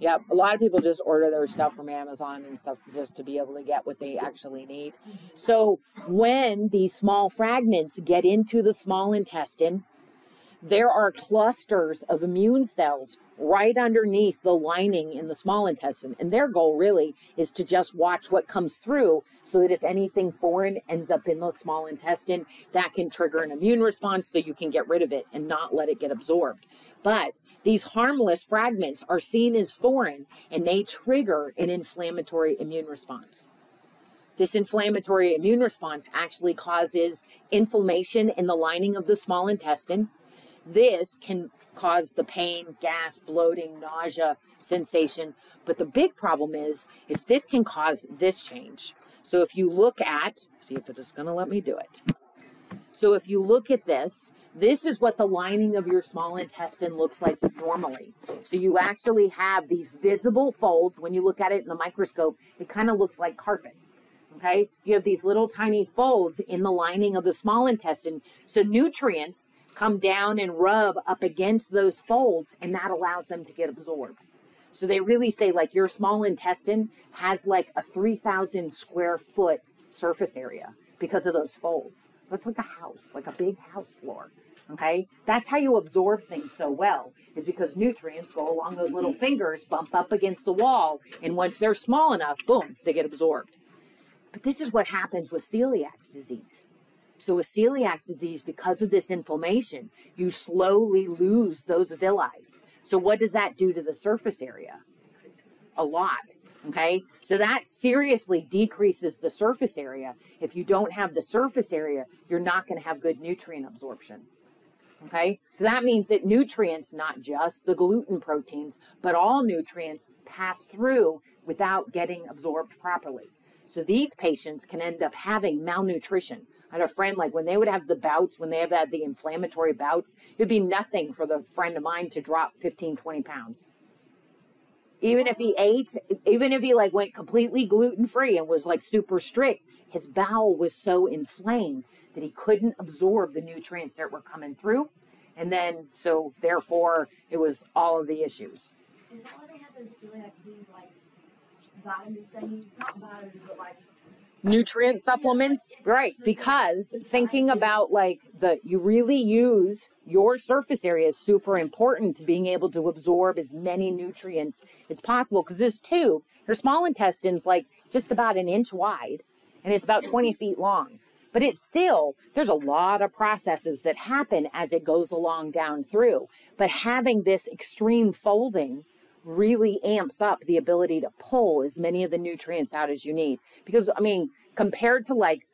Yep. A lot of people just order their stuff from Amazon and stuff just to be able to get what they actually need. So when these small fragments get into the small intestine, there are clusters of immune cells right underneath the lining in the small intestine. And their goal really is to just watch what comes through so that if anything foreign ends up in the small intestine, that can trigger an immune response so you can get rid of it and not let it get absorbed. But these harmless fragments are seen as foreign and they trigger an inflammatory immune response. This inflammatory immune response actually causes inflammation in the lining of the small intestine. This can cause the pain, gas, bloating, nausea sensation. But the big problem is, is this can cause this change. So if you look at, see if it is going to let me do it. So if you look at this, this is what the lining of your small intestine looks like normally. So you actually have these visible folds. When you look at it in the microscope, it kind of looks like carpet. Okay. You have these little tiny folds in the lining of the small intestine. So nutrients come down and rub up against those folds, and that allows them to get absorbed. So they really say like your small intestine has like a 3,000 square foot surface area because of those folds. That's like a house, like a big house floor. Okay, that's how you absorb things so well, is because nutrients go along those little fingers, bump up against the wall, and once they're small enough, boom, they get absorbed. But this is what happens with celiac disease. So, with celiac disease, because of this inflammation, you slowly lose those villi. So, what does that do to the surface area? A lot. Okay. So, that seriously decreases the surface area. If you don't have the surface area, you're not going to have good nutrient absorption. Okay. So, that means that nutrients, not just the gluten proteins, but all nutrients pass through without getting absorbed properly. So these patients can end up having malnutrition. Had a friend, like when they would have the bouts, when they have had the inflammatory bouts, it'd be nothing for the friend of mine to drop 15, 20 pounds. Even if he ate, even if he like went completely gluten free and was like super strict, his bowel was so inflamed that he couldn't absorb the nutrients that were coming through. And then, so therefore, it was all of the issues. Is that why they have those celiac disease like vitamin things, not vitamins, but like nutrient supplements right because thinking about like the you really use your surface area is super important to being able to absorb as many nutrients as possible because this tube your small intestine's like just about an inch wide and it's about 20 feet long but it's still there's a lot of processes that happen as it goes along down through but having this extreme folding really amps up the ability to pull as many of the nutrients out as you need. Because, I mean, compared to like,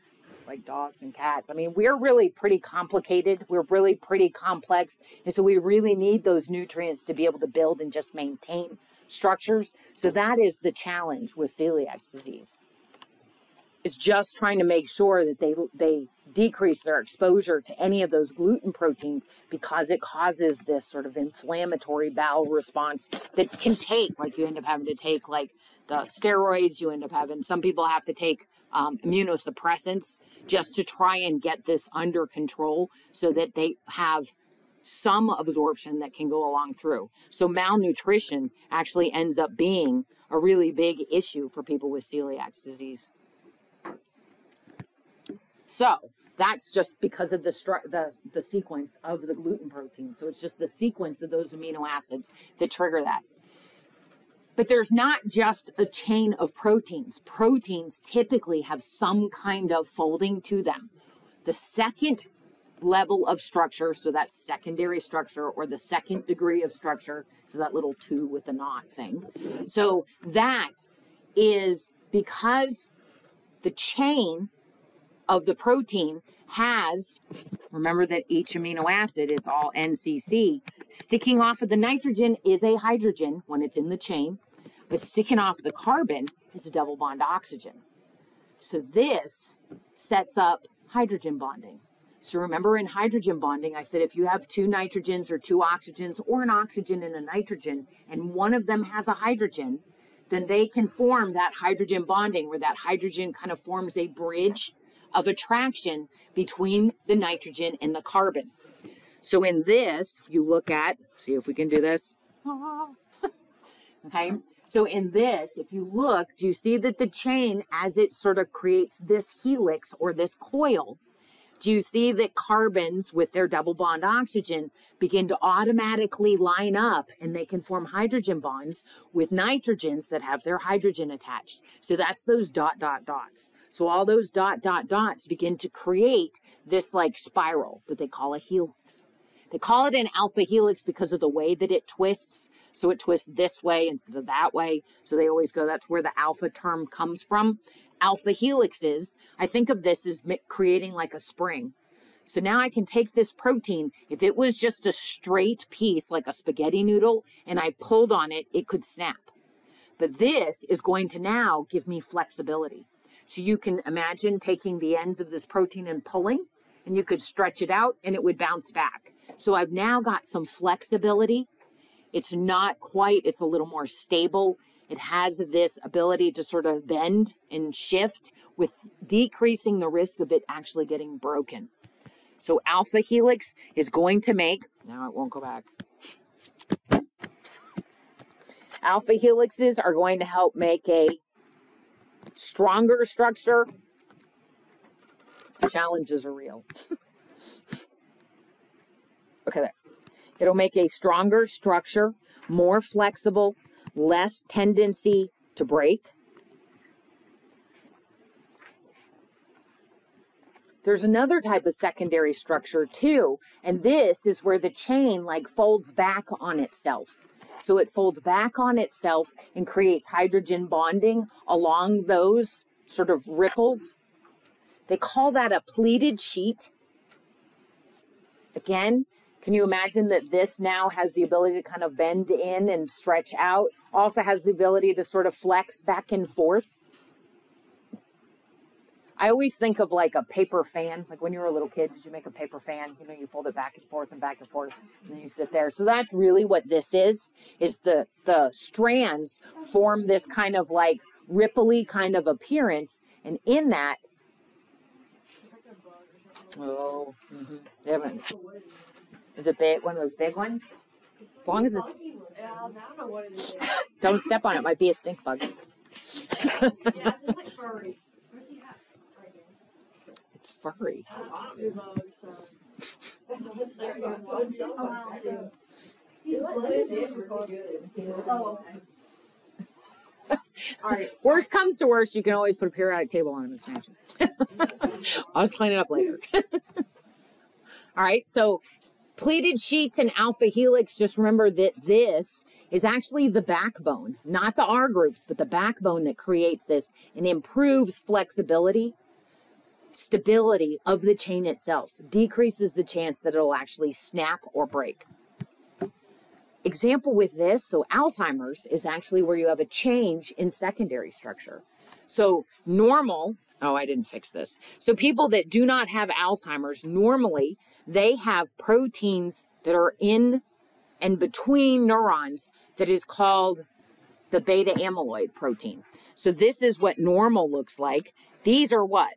like dogs and cats. I mean, we're really pretty complicated. We're really pretty complex. And so we really need those nutrients to be able to build and just maintain structures. So that is the challenge with celiac disease. Is just trying to make sure that they they decrease their exposure to any of those gluten proteins because it causes this sort of inflammatory bowel response that can take, like you end up having to take like the steroids, you end up having, some people have to take um, immunosuppressants just to try and get this under control so that they have some absorption that can go along through. So malnutrition actually ends up being a really big issue for people with celiac disease. So, that's just because of the, stru- the the sequence of the gluten protein. So it's just the sequence of those amino acids that trigger that. But there's not just a chain of proteins. Proteins typically have some kind of folding to them. The second level of structure, so that secondary structure or the second degree of structure, so that little two with the knot thing. So that is because the chain of the protein has, remember that each amino acid is all NCC. Sticking off of the nitrogen is a hydrogen when it's in the chain, but sticking off the carbon is a double bond oxygen. So this sets up hydrogen bonding. So remember in hydrogen bonding, I said if you have two nitrogens or two oxygens or an oxygen and a nitrogen, and one of them has a hydrogen, then they can form that hydrogen bonding where that hydrogen kind of forms a bridge of attraction between the nitrogen and the carbon. So in this, if you look at, see if we can do this. (laughs) okay. So in this, if you look, do you see that the chain, as it sort of creates this helix or this coil, do you see that carbons with their double bond oxygen begin to automatically line up and they can form hydrogen bonds with nitrogens that have their hydrogen attached? So that's those dot, dot, dots. So all those dot, dot, dots begin to create this like spiral that they call a helix. They call it an alpha helix because of the way that it twists. So it twists this way instead of that way. So they always go, that's where the alpha term comes from alpha helixes, I think of this as creating like a spring. So now I can take this protein. If it was just a straight piece like a spaghetti noodle and I pulled on it, it could snap. But this is going to now give me flexibility. So you can imagine taking the ends of this protein and pulling, and you could stretch it out and it would bounce back. So I've now got some flexibility. It's not quite, it's a little more stable. It has this ability to sort of bend and shift with decreasing the risk of it actually getting broken. So alpha helix is going to make, now it won't go back. Alpha helixes are going to help make a stronger structure. The challenges are real. (laughs) okay, there. It'll make a stronger structure, more flexible, less tendency to break. There's another type of secondary structure too, and this is where the chain like folds back on itself. So it folds back on itself and creates hydrogen bonding along those sort of ripples. They call that a pleated sheet. Again, can you imagine that this now has the ability to kind of bend in and stretch out? Also has the ability to sort of flex back and forth. I always think of like a paper fan. Like when you were a little kid, did you make a paper fan? You know, you fold it back and forth and back and forth, and then you sit there. So that's really what this is. Is the the strands form this kind of like ripply kind of appearance, and in that, oh, mm-hmm. they haven't. Is it big? One of those big ones? As long as it's. Don't know what it is. Don't step on it. Might be a stink bug. (laughs) it's furry. Where's he at? Right here. It's furry. Two bugs, so. Okay. All right. Worst comes to worst, you can always put a periodic table on him and smash him. (laughs) I'll just clean it up later. (laughs) All right, so pleated sheets and alpha helix, just remember that this is actually the backbone, not the R groups, but the backbone that creates this and improves flexibility, stability of the chain itself, decreases the chance that it'll actually snap or break. Example with this, so Alzheimer's is actually where you have a change in secondary structure. So normal, oh, I didn't fix this. So people that do not have Alzheimer's, normally they have proteins that are in and between neurons that is called the beta amyloid protein. So this is what normal looks like. These are what?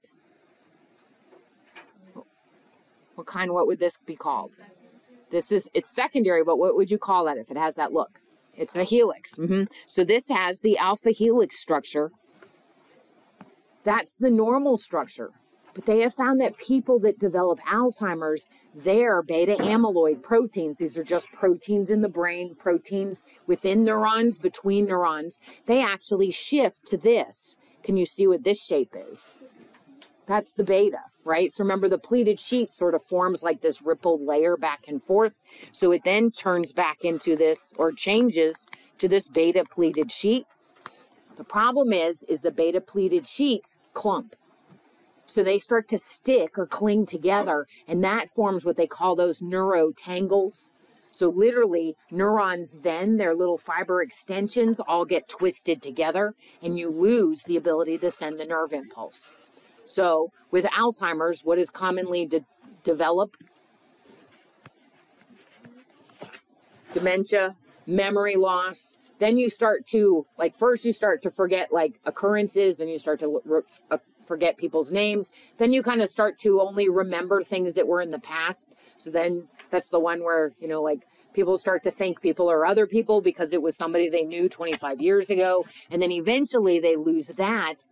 What kind, what would this be called? This is, it's secondary, but what would you call that if it has that look? It's a helix. hmm So this has the alpha helix structure. That's the normal structure. But they have found that people that develop Alzheimer's, their beta amyloid proteins, these are just proteins in the brain, proteins within neurons, between neurons, they actually shift to this. Can you see what this shape is? That's the beta, right? So remember the pleated sheet sort of forms like this rippled layer back and forth. So it then turns back into this or changes to this beta pleated sheet. The problem is, is the beta pleated sheets clump. So they start to stick or cling together, and that forms what they call those neurotangles. So literally, neurons then, their little fiber extensions all get twisted together, and you lose the ability to send the nerve impulse. So with Alzheimer's, what is commonly de- develop? Dementia, memory loss. Then you start to, like, first you start to forget, like, occurrences and you start to forget people's names. Then you kind of start to only remember things that were in the past. So then that's the one where, you know, like, people start to think people are other people because it was somebody they knew 25 years ago. And then eventually they lose that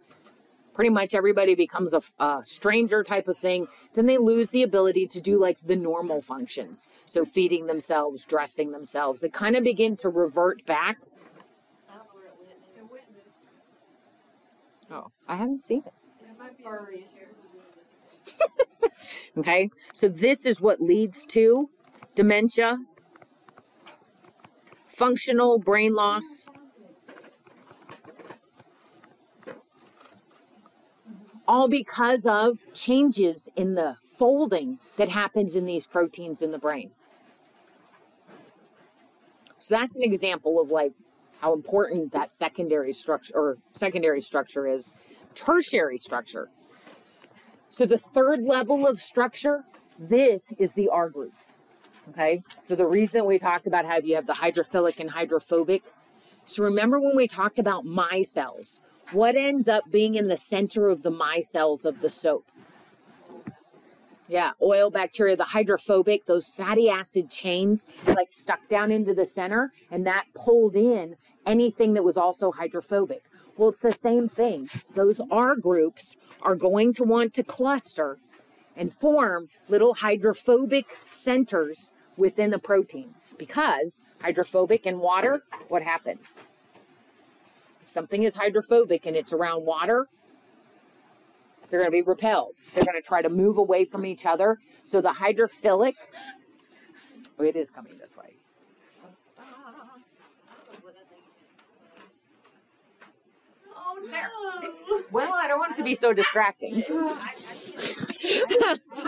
pretty much everybody becomes a, a, stranger type of thing, then they lose the ability to do like the normal functions. So feeding themselves, dressing themselves, they kind of begin to revert back. I don't know where it went. It went in this. Oh, I haven't seen it. (laughs) Okay, so this is what leads to dementia, functional brain loss, all because of changes in the folding that happens in these proteins in the brain. So that's an example of like how important that secondary structure or secondary structure is. Tertiary structure. So the third level of structure, this is the R groups. Okay. So the reason we talked about how you have the hydrophilic and hydrophobic. So remember when we talked about micelles, what ends up being in the center of the micelles of the soap? Yeah, oil, bacteria, the hydrophobic, those fatty acid chains like stuck down into the center, and that pulled in anything that was also hydrophobic. Well, it's the same thing. Those R groups are going to want to cluster and form little hydrophobic centers within the protein because hydrophobic in water, what happens? If something is hydrophobic and it's around water, they're going to be repelled. They're going to try to move away from each other. So the hydrophilic, oh, it is coming this way. Oh no! Well, I don't want it to be so distracting. (laughs)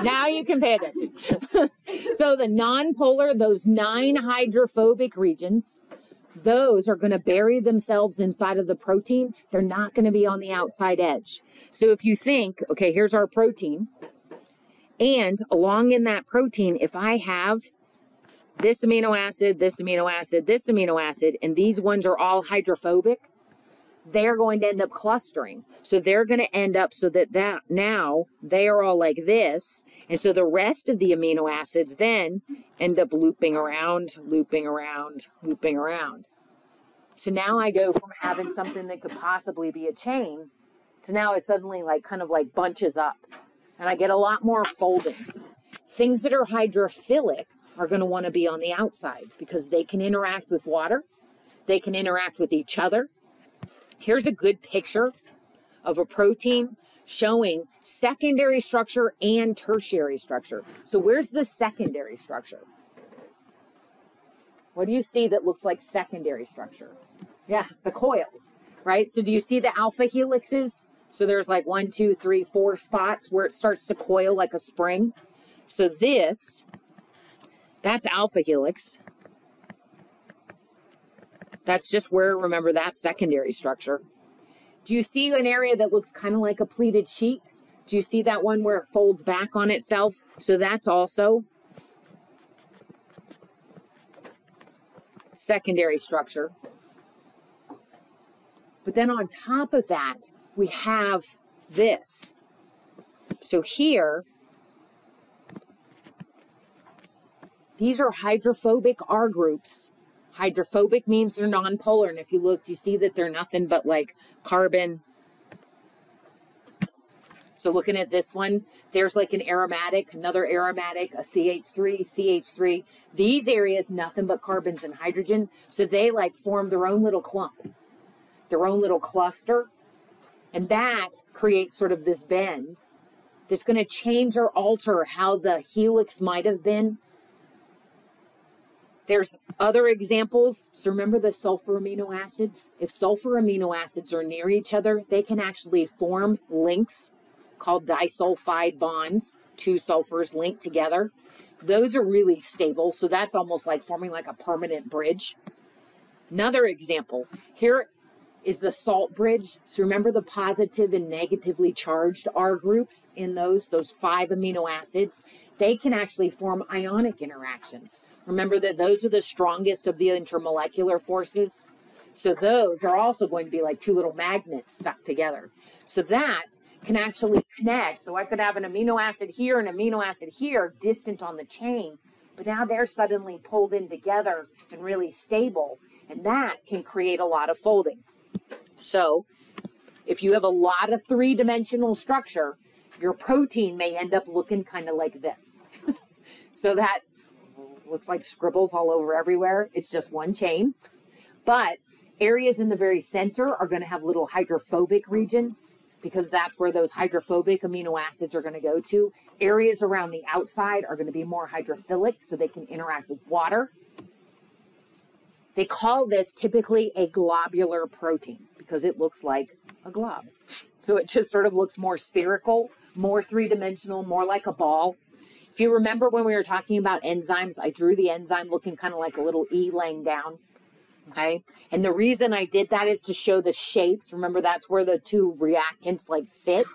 now you can pay attention. (laughs) so the nonpolar, those nine hydrophobic regions, those are going to bury themselves inside of the protein. They're not going to be on the outside edge. So if you think, okay, here's our protein, and along in that protein, if I have this amino acid, this amino acid, this amino acid, and these ones are all hydrophobic, they're going to end up clustering. So they're going to end up so that that now they are all like this. And so the rest of the amino acids then end up looping around, looping around, looping around. So now I go from having something that could possibly be a chain to now it suddenly like kind of like bunches up. And I get a lot more folding. Things that are hydrophilic are going to want to be on the outside because they can interact with water. They can interact with each other Here's a good picture of a protein showing secondary structure and tertiary structure. So where's the secondary structure? What do you see that looks like secondary structure? Yeah, the coils, right? So do you see the alpha helixes? So there's like one, two, three, four spots where it starts to coil like a spring. So this, that's alpha helix. That's just where, remember, that secondary structure. Do you see an area that looks kind of like a pleated sheet? Do you see that one where it folds back on itself? So that's also secondary structure. But then on top of that, we have this. So here, these are hydrophobic R groups Hydrophobic means they're nonpolar. And if you look, you see that they're nothing but like carbon. So looking at this one, there's like an aromatic, another aromatic, a CH3, CH3. These areas, nothing but carbons and hydrogen. So they like form their own little clump, their own little cluster. And that creates sort of this bend that's going to change or alter how the helix might have been there's other examples. So remember the sulfur amino acids? If sulfur amino acids are near each other, they can actually form links called disulfide bonds, two sulfurs linked together. Those are really stable. So that's almost like forming like a permanent bridge. Another example here is the salt bridge. So remember the positive and negatively charged R groups in those, those five amino acids. They can actually form ionic interactions. Remember that those are the strongest of the intermolecular forces. So those are also going to be like two little magnets stuck together. So that can actually connect. So I could have an amino acid here and amino acid here distant on the chain, but now they're suddenly pulled in together and really stable. And that can create a lot of folding. So if you have a lot of three dimensional structure, your protein may end up looking kind of like this. (laughs) so that looks like scribbles all over everywhere. It's just one chain. But areas in the very center are going to have little hydrophobic regions because that's where those hydrophobic amino acids are going to go to. Areas around the outside are going to be more hydrophilic so they can interact with water. They call this typically a globular protein because it looks like a glob. So it just sort of looks more spherical, more three dimensional, more like a ball. If you remember when we were talking about enzymes, I drew the enzyme looking kind of like a little E laying down. Okay. And the reason I did that is to show the shapes. Remember, that's where the two reactants like fit.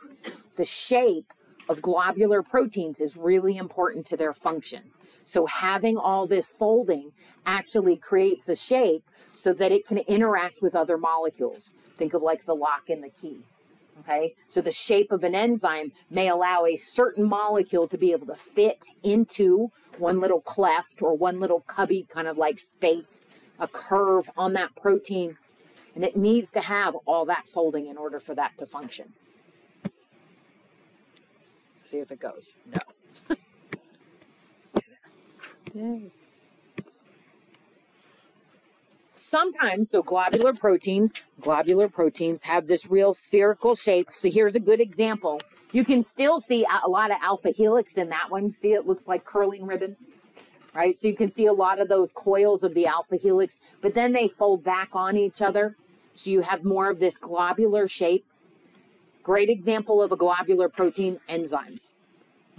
The shape of globular proteins is really important to their function. So having all this folding actually creates a shape so that it can interact with other molecules. Think of like the lock and the key. Okay, so the shape of an enzyme may allow a certain molecule to be able to fit into one little cleft or one little cubby kind of like space a curve on that protein, and it needs to have all that folding in order for that to function. See if it goes. No. (laughs) Sometimes, so globular proteins, globular proteins have this real spherical shape. So here's a good example. You can still see a lot of alpha helix in that one. See, it looks like curling ribbon right? So you can see a lot of those coils of the alpha helix, but then they fold back on each other. So you have more of this globular shape. Great example of a globular protein, enzymes,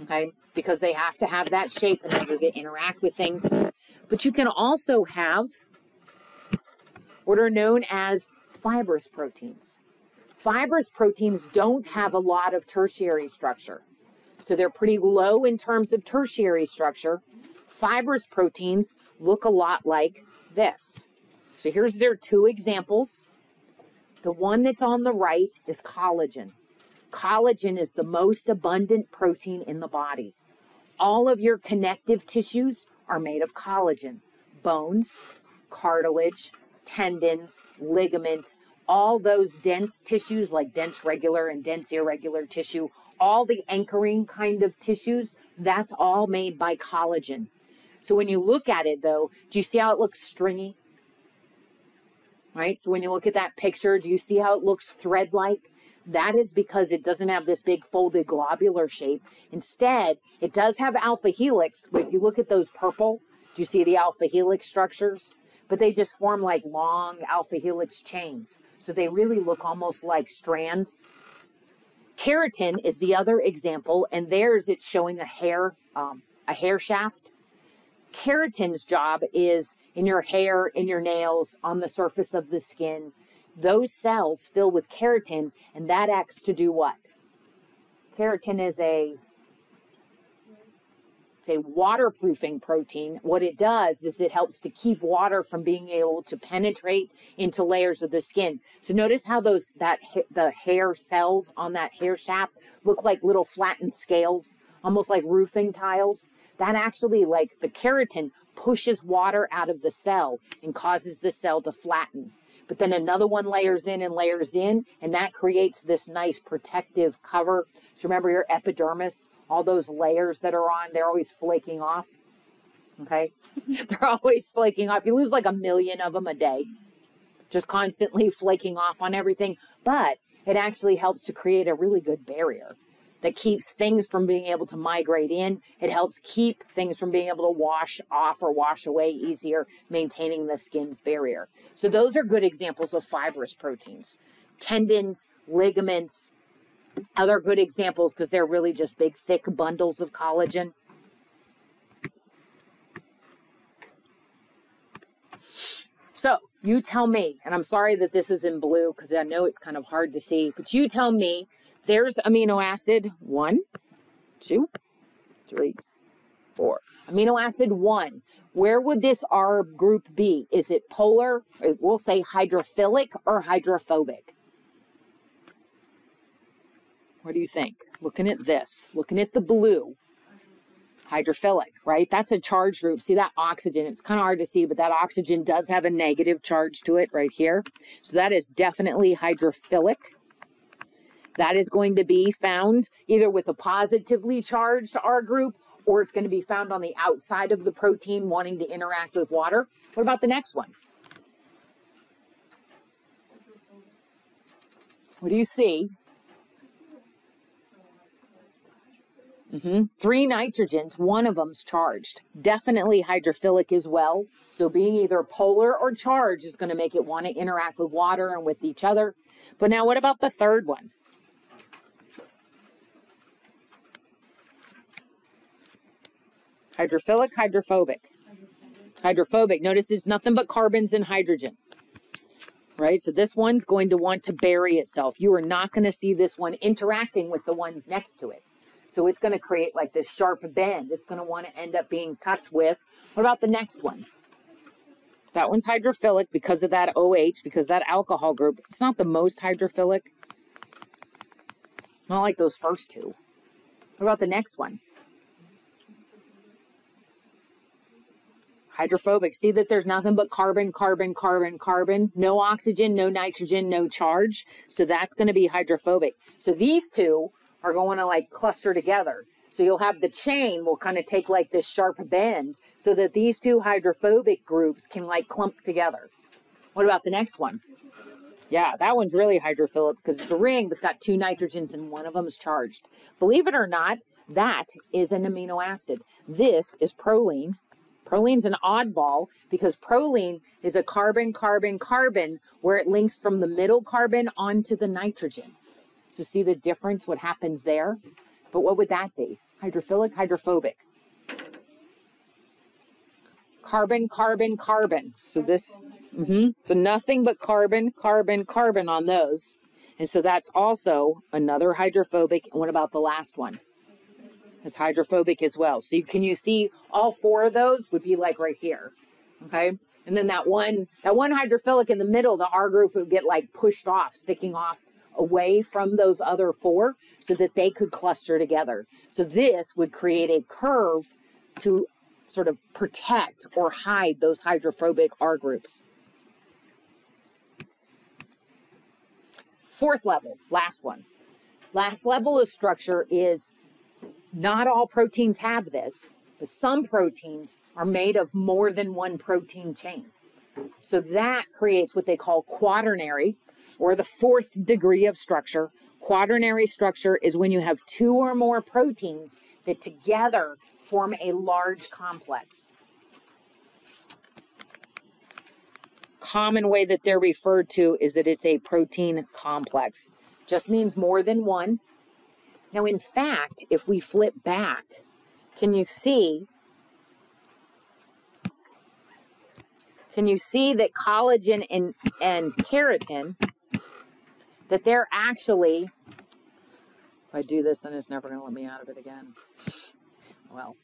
okay? Because they have to have that shape in order to interact with things. But you can also have what are known as fibrous proteins. Fibrous proteins don't have a lot of tertiary structure. So they're pretty low in terms of tertiary structure, Fibrous proteins look a lot like this. So here's their two examples. The one that's on the right is collagen. Collagen is the most abundant protein in the body. All of your connective tissues are made of collagen. Bones, cartilage, tendons, ligaments, all those dense tissues like dense regular and dense irregular tissue, all the anchoring kind of tissues, that's all made by collagen. So when you look at it though, do you see how it looks stringy? Right? So when you look at that picture, do you see how it looks thread-like? That is because it doesn't have this big folded globular shape. Instead, it does have alpha helix. but If you look at those purple, do you see the alpha helix structures? But they just form like long alpha helix chains. So they really look almost like strands. Keratin is the other example, and theirs it's showing a hair, um, a hair shaft. Keratin's job is in your hair, in your nails, on the surface of the skin. Those cells fill with keratin, and that acts to do what? Keratin is a it's a waterproofing protein. What it does is it helps to keep water from being able to penetrate into layers of the skin. So notice how those that the hair cells on that hair shaft look like little flattened scales, almost like roofing tiles that actually like the keratin pushes water out of the cell and causes the cell to flatten. But then another one layers in and layers in, and that creates this nice protective cover. So remember your epidermis, all those layers that are on, they're always flaking off. Okay? (laughs) they're always flaking off. You lose like a million of them a day, just constantly flaking off on everything. But it actually helps to create a really good barrier that keeps things from being able to migrate in. It helps keep things from being able to wash off or wash away easier, maintaining the skin's barrier. So those are good examples of fibrous proteins. Tendons, ligaments, other good examples because they're really just big, thick bundles of collagen. So you tell me, and I'm sorry that this is in blue because I know it's kind of hard to see, but you tell me there's amino acid one, two, three, four. Amino acid one. Where would this R group be? Is it polar? We'll say hydrophilic or hydrophobic. What do you think? Looking at this, looking at the blue, hydrophilic, right? That's a charge group. See that oxygen? It's kind of hard to see, but that oxygen does have a negative charge to it right here. So that is definitely hydrophilic. That is going to be found either with a positively charged R group or it's going to be found on the outside of the protein wanting to interact with water. What about the next one? What do you see? Mm Three nitrogens, one of them's charged. Definitely hydrophilic as well. So being either polar or charged is going to make it want to interact with water and with each other. But now what about the third one? Hydrophilic, hydrophobic. Hydrophobic. Notice it's nothing but carbons and hydrogen. Right? So this one's going to want to bury itself. You are not going to see this one interacting with the ones next to it. So it's going to create like this sharp bend. It's going to want to end up being tucked with. What about the next one? That one's hydrophilic because of that OH, because that alcohol group. It's not the most hydrophilic. Not like those first two. What about the next one? Hydrophobic. See that there's nothing but carbon, carbon, carbon, carbon. No oxygen, no nitrogen, no charge. So that's going to be hydrophobic. So these two are going to like cluster together. So you'll have the chain will kind of take like this sharp bend so that these two hydrophobic groups can like clump together. What about the next one? Yeah, that one's really hydrophilic because it's a ring, but it's got two nitrogens and one of them is charged. Believe it or not, that is an amino acid. This is proline. Proline's an oddball because proline is a carbon, carbon, carbon where it links from the middle carbon onto the nitrogen. So see the difference, what happens there? But what would that be? Hydrophilic, hydrophobic. Carbon, carbon, carbon. So this, mm-hmm. so nothing but carbon, carbon, carbon on those. And so that's also another hydrophobic. And what about the last one? It's hydrophobic as well. So you, can you see all four of those would be like right here. Okay. And then that one, that one hydrophilic in the middle, the R group would get like pushed off, sticking off away from those other four so that they could cluster together. So this would create a curve to sort of protect or hide those hydrophobic R groups. Fourth level, last one. Last level of structure is not all proteins have this, but some proteins are made of more than one protein chain. So that creates what they call quaternary or the fourth degree of structure. Quaternary structure is when you have two or more proteins that together form a large complex. Common way that they're referred to is that it's a protein complex. Just means more than one. Now, in fact, if we flip back, can you see? Can you see that collagen and, and keratin that they're actually, if I do this, then it's never going to let me out of it again. Well,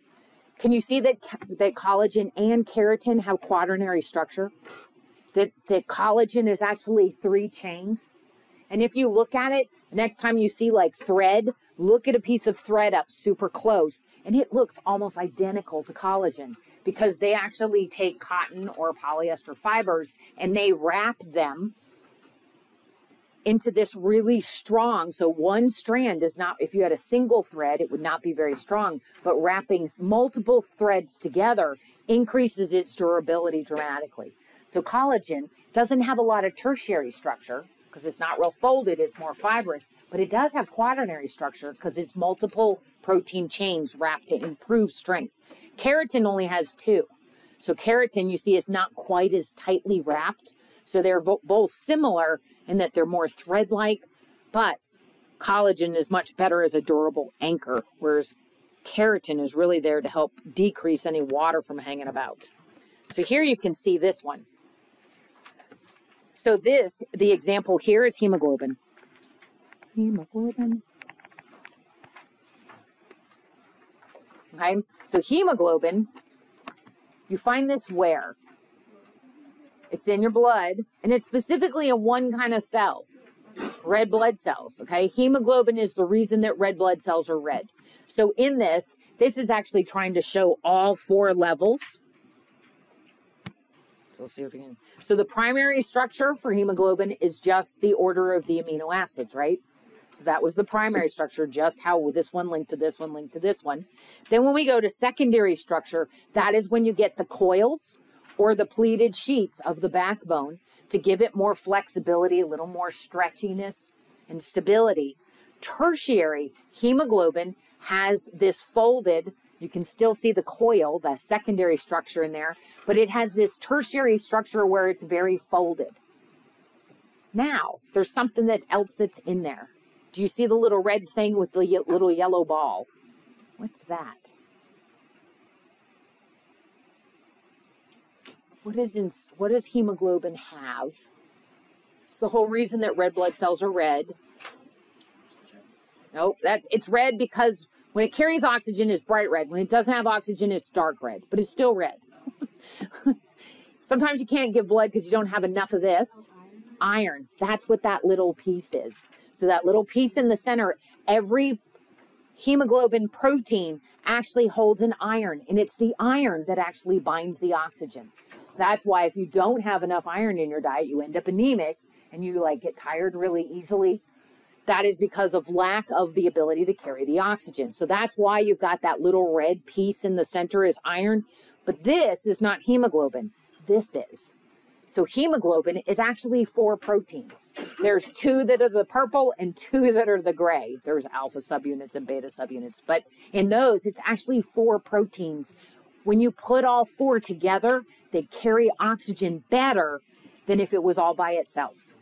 can you see that, that collagen and keratin have quaternary structure? That, that collagen is actually three chains? And if you look at it, next time you see like thread, look at a piece of thread up super close and it looks almost identical to collagen because they actually take cotton or polyester fibers and they wrap them into this really strong. So one strand is not, if you had a single thread, it would not be very strong, but wrapping multiple threads together increases its durability dramatically. So collagen doesn't have a lot of tertiary structure because it's not real folded, it's more fibrous, but it does have quaternary structure because it's multiple protein chains wrapped to improve strength. Keratin only has two. So keratin, you see, is not quite as tightly wrapped. So they're both similar in that they're more thread like, but collagen is much better as a durable anchor, whereas keratin is really there to help decrease any water from hanging about. So here you can see this one. So this, the example here is hemoglobin. Hemoglobin. Okay, so hemoglobin, you find this where? It's in your blood, and it's specifically a one kind of cell, red blood cells. Okay. Hemoglobin is the reason that red blood cells are red. So in this, this is actually trying to show all four levels. So we'll see if we can. So the primary structure for hemoglobin is just the order of the amino acids, right? So that was the primary structure, just how this one linked to this one, linked to this one. Then when we go to secondary structure, that is when you get the coils or the pleated sheets of the backbone to give it more flexibility, a little more stretchiness and stability. tertiary hemoglobin has this folded, you can still see the coil, the secondary structure in there, but it has this tertiary structure where it's very folded. Now, there's something that else that's in there. Do you see the little red thing with the little yellow ball? What's that? What is in, what does hemoglobin have? It's the whole reason that red blood cells are red. Nope, that's it's red because when it carries oxygen, it's bright red. When it doesn't have oxygen, it's dark red, but it's still red. (laughs) Sometimes you can't give blood because you don't have enough of this iron. That's what that little piece is. So that little piece in the center, every hemoglobin protein actually holds an iron, and it's the iron that actually binds the oxygen. That's why if you don't have enough iron in your diet, you end up anemic and you like get tired really easily. That is because of lack of the ability to carry the oxygen. So that's why you've got that little red piece in the center is iron. But this is not hemoglobin. This is. So hemoglobin is actually four proteins. There's two that are the purple and two that are the gray. There's alpha subunits and beta subunits. But in those, it's actually four proteins. When you put all four together, they carry oxygen better than if it was all by itself.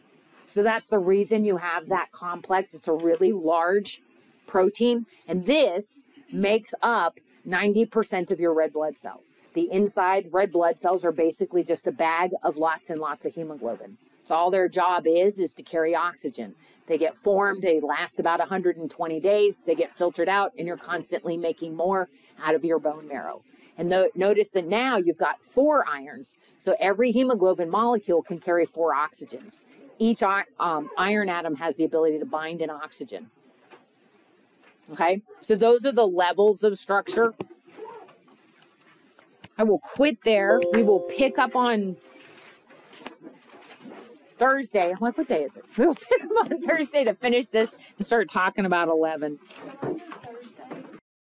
So that's the reason you have that complex. It's a really large protein. And this makes up 90% of your red blood cell. The inside red blood cells are basically just a bag of lots and lots of hemoglobin. So all their job is is to carry oxygen. They get formed, they last about 120 days, they get filtered out, and you're constantly making more out of your bone marrow. And notice that now you've got four irons. So every hemoglobin molecule can carry four oxygens. Each um, iron atom has the ability to bind an oxygen. Okay, so those are the levels of structure. I will quit there. We will pick up on Thursday. I'm like, what day is it? We'll (laughs) pick up on Thursday to finish this and start talking about 11.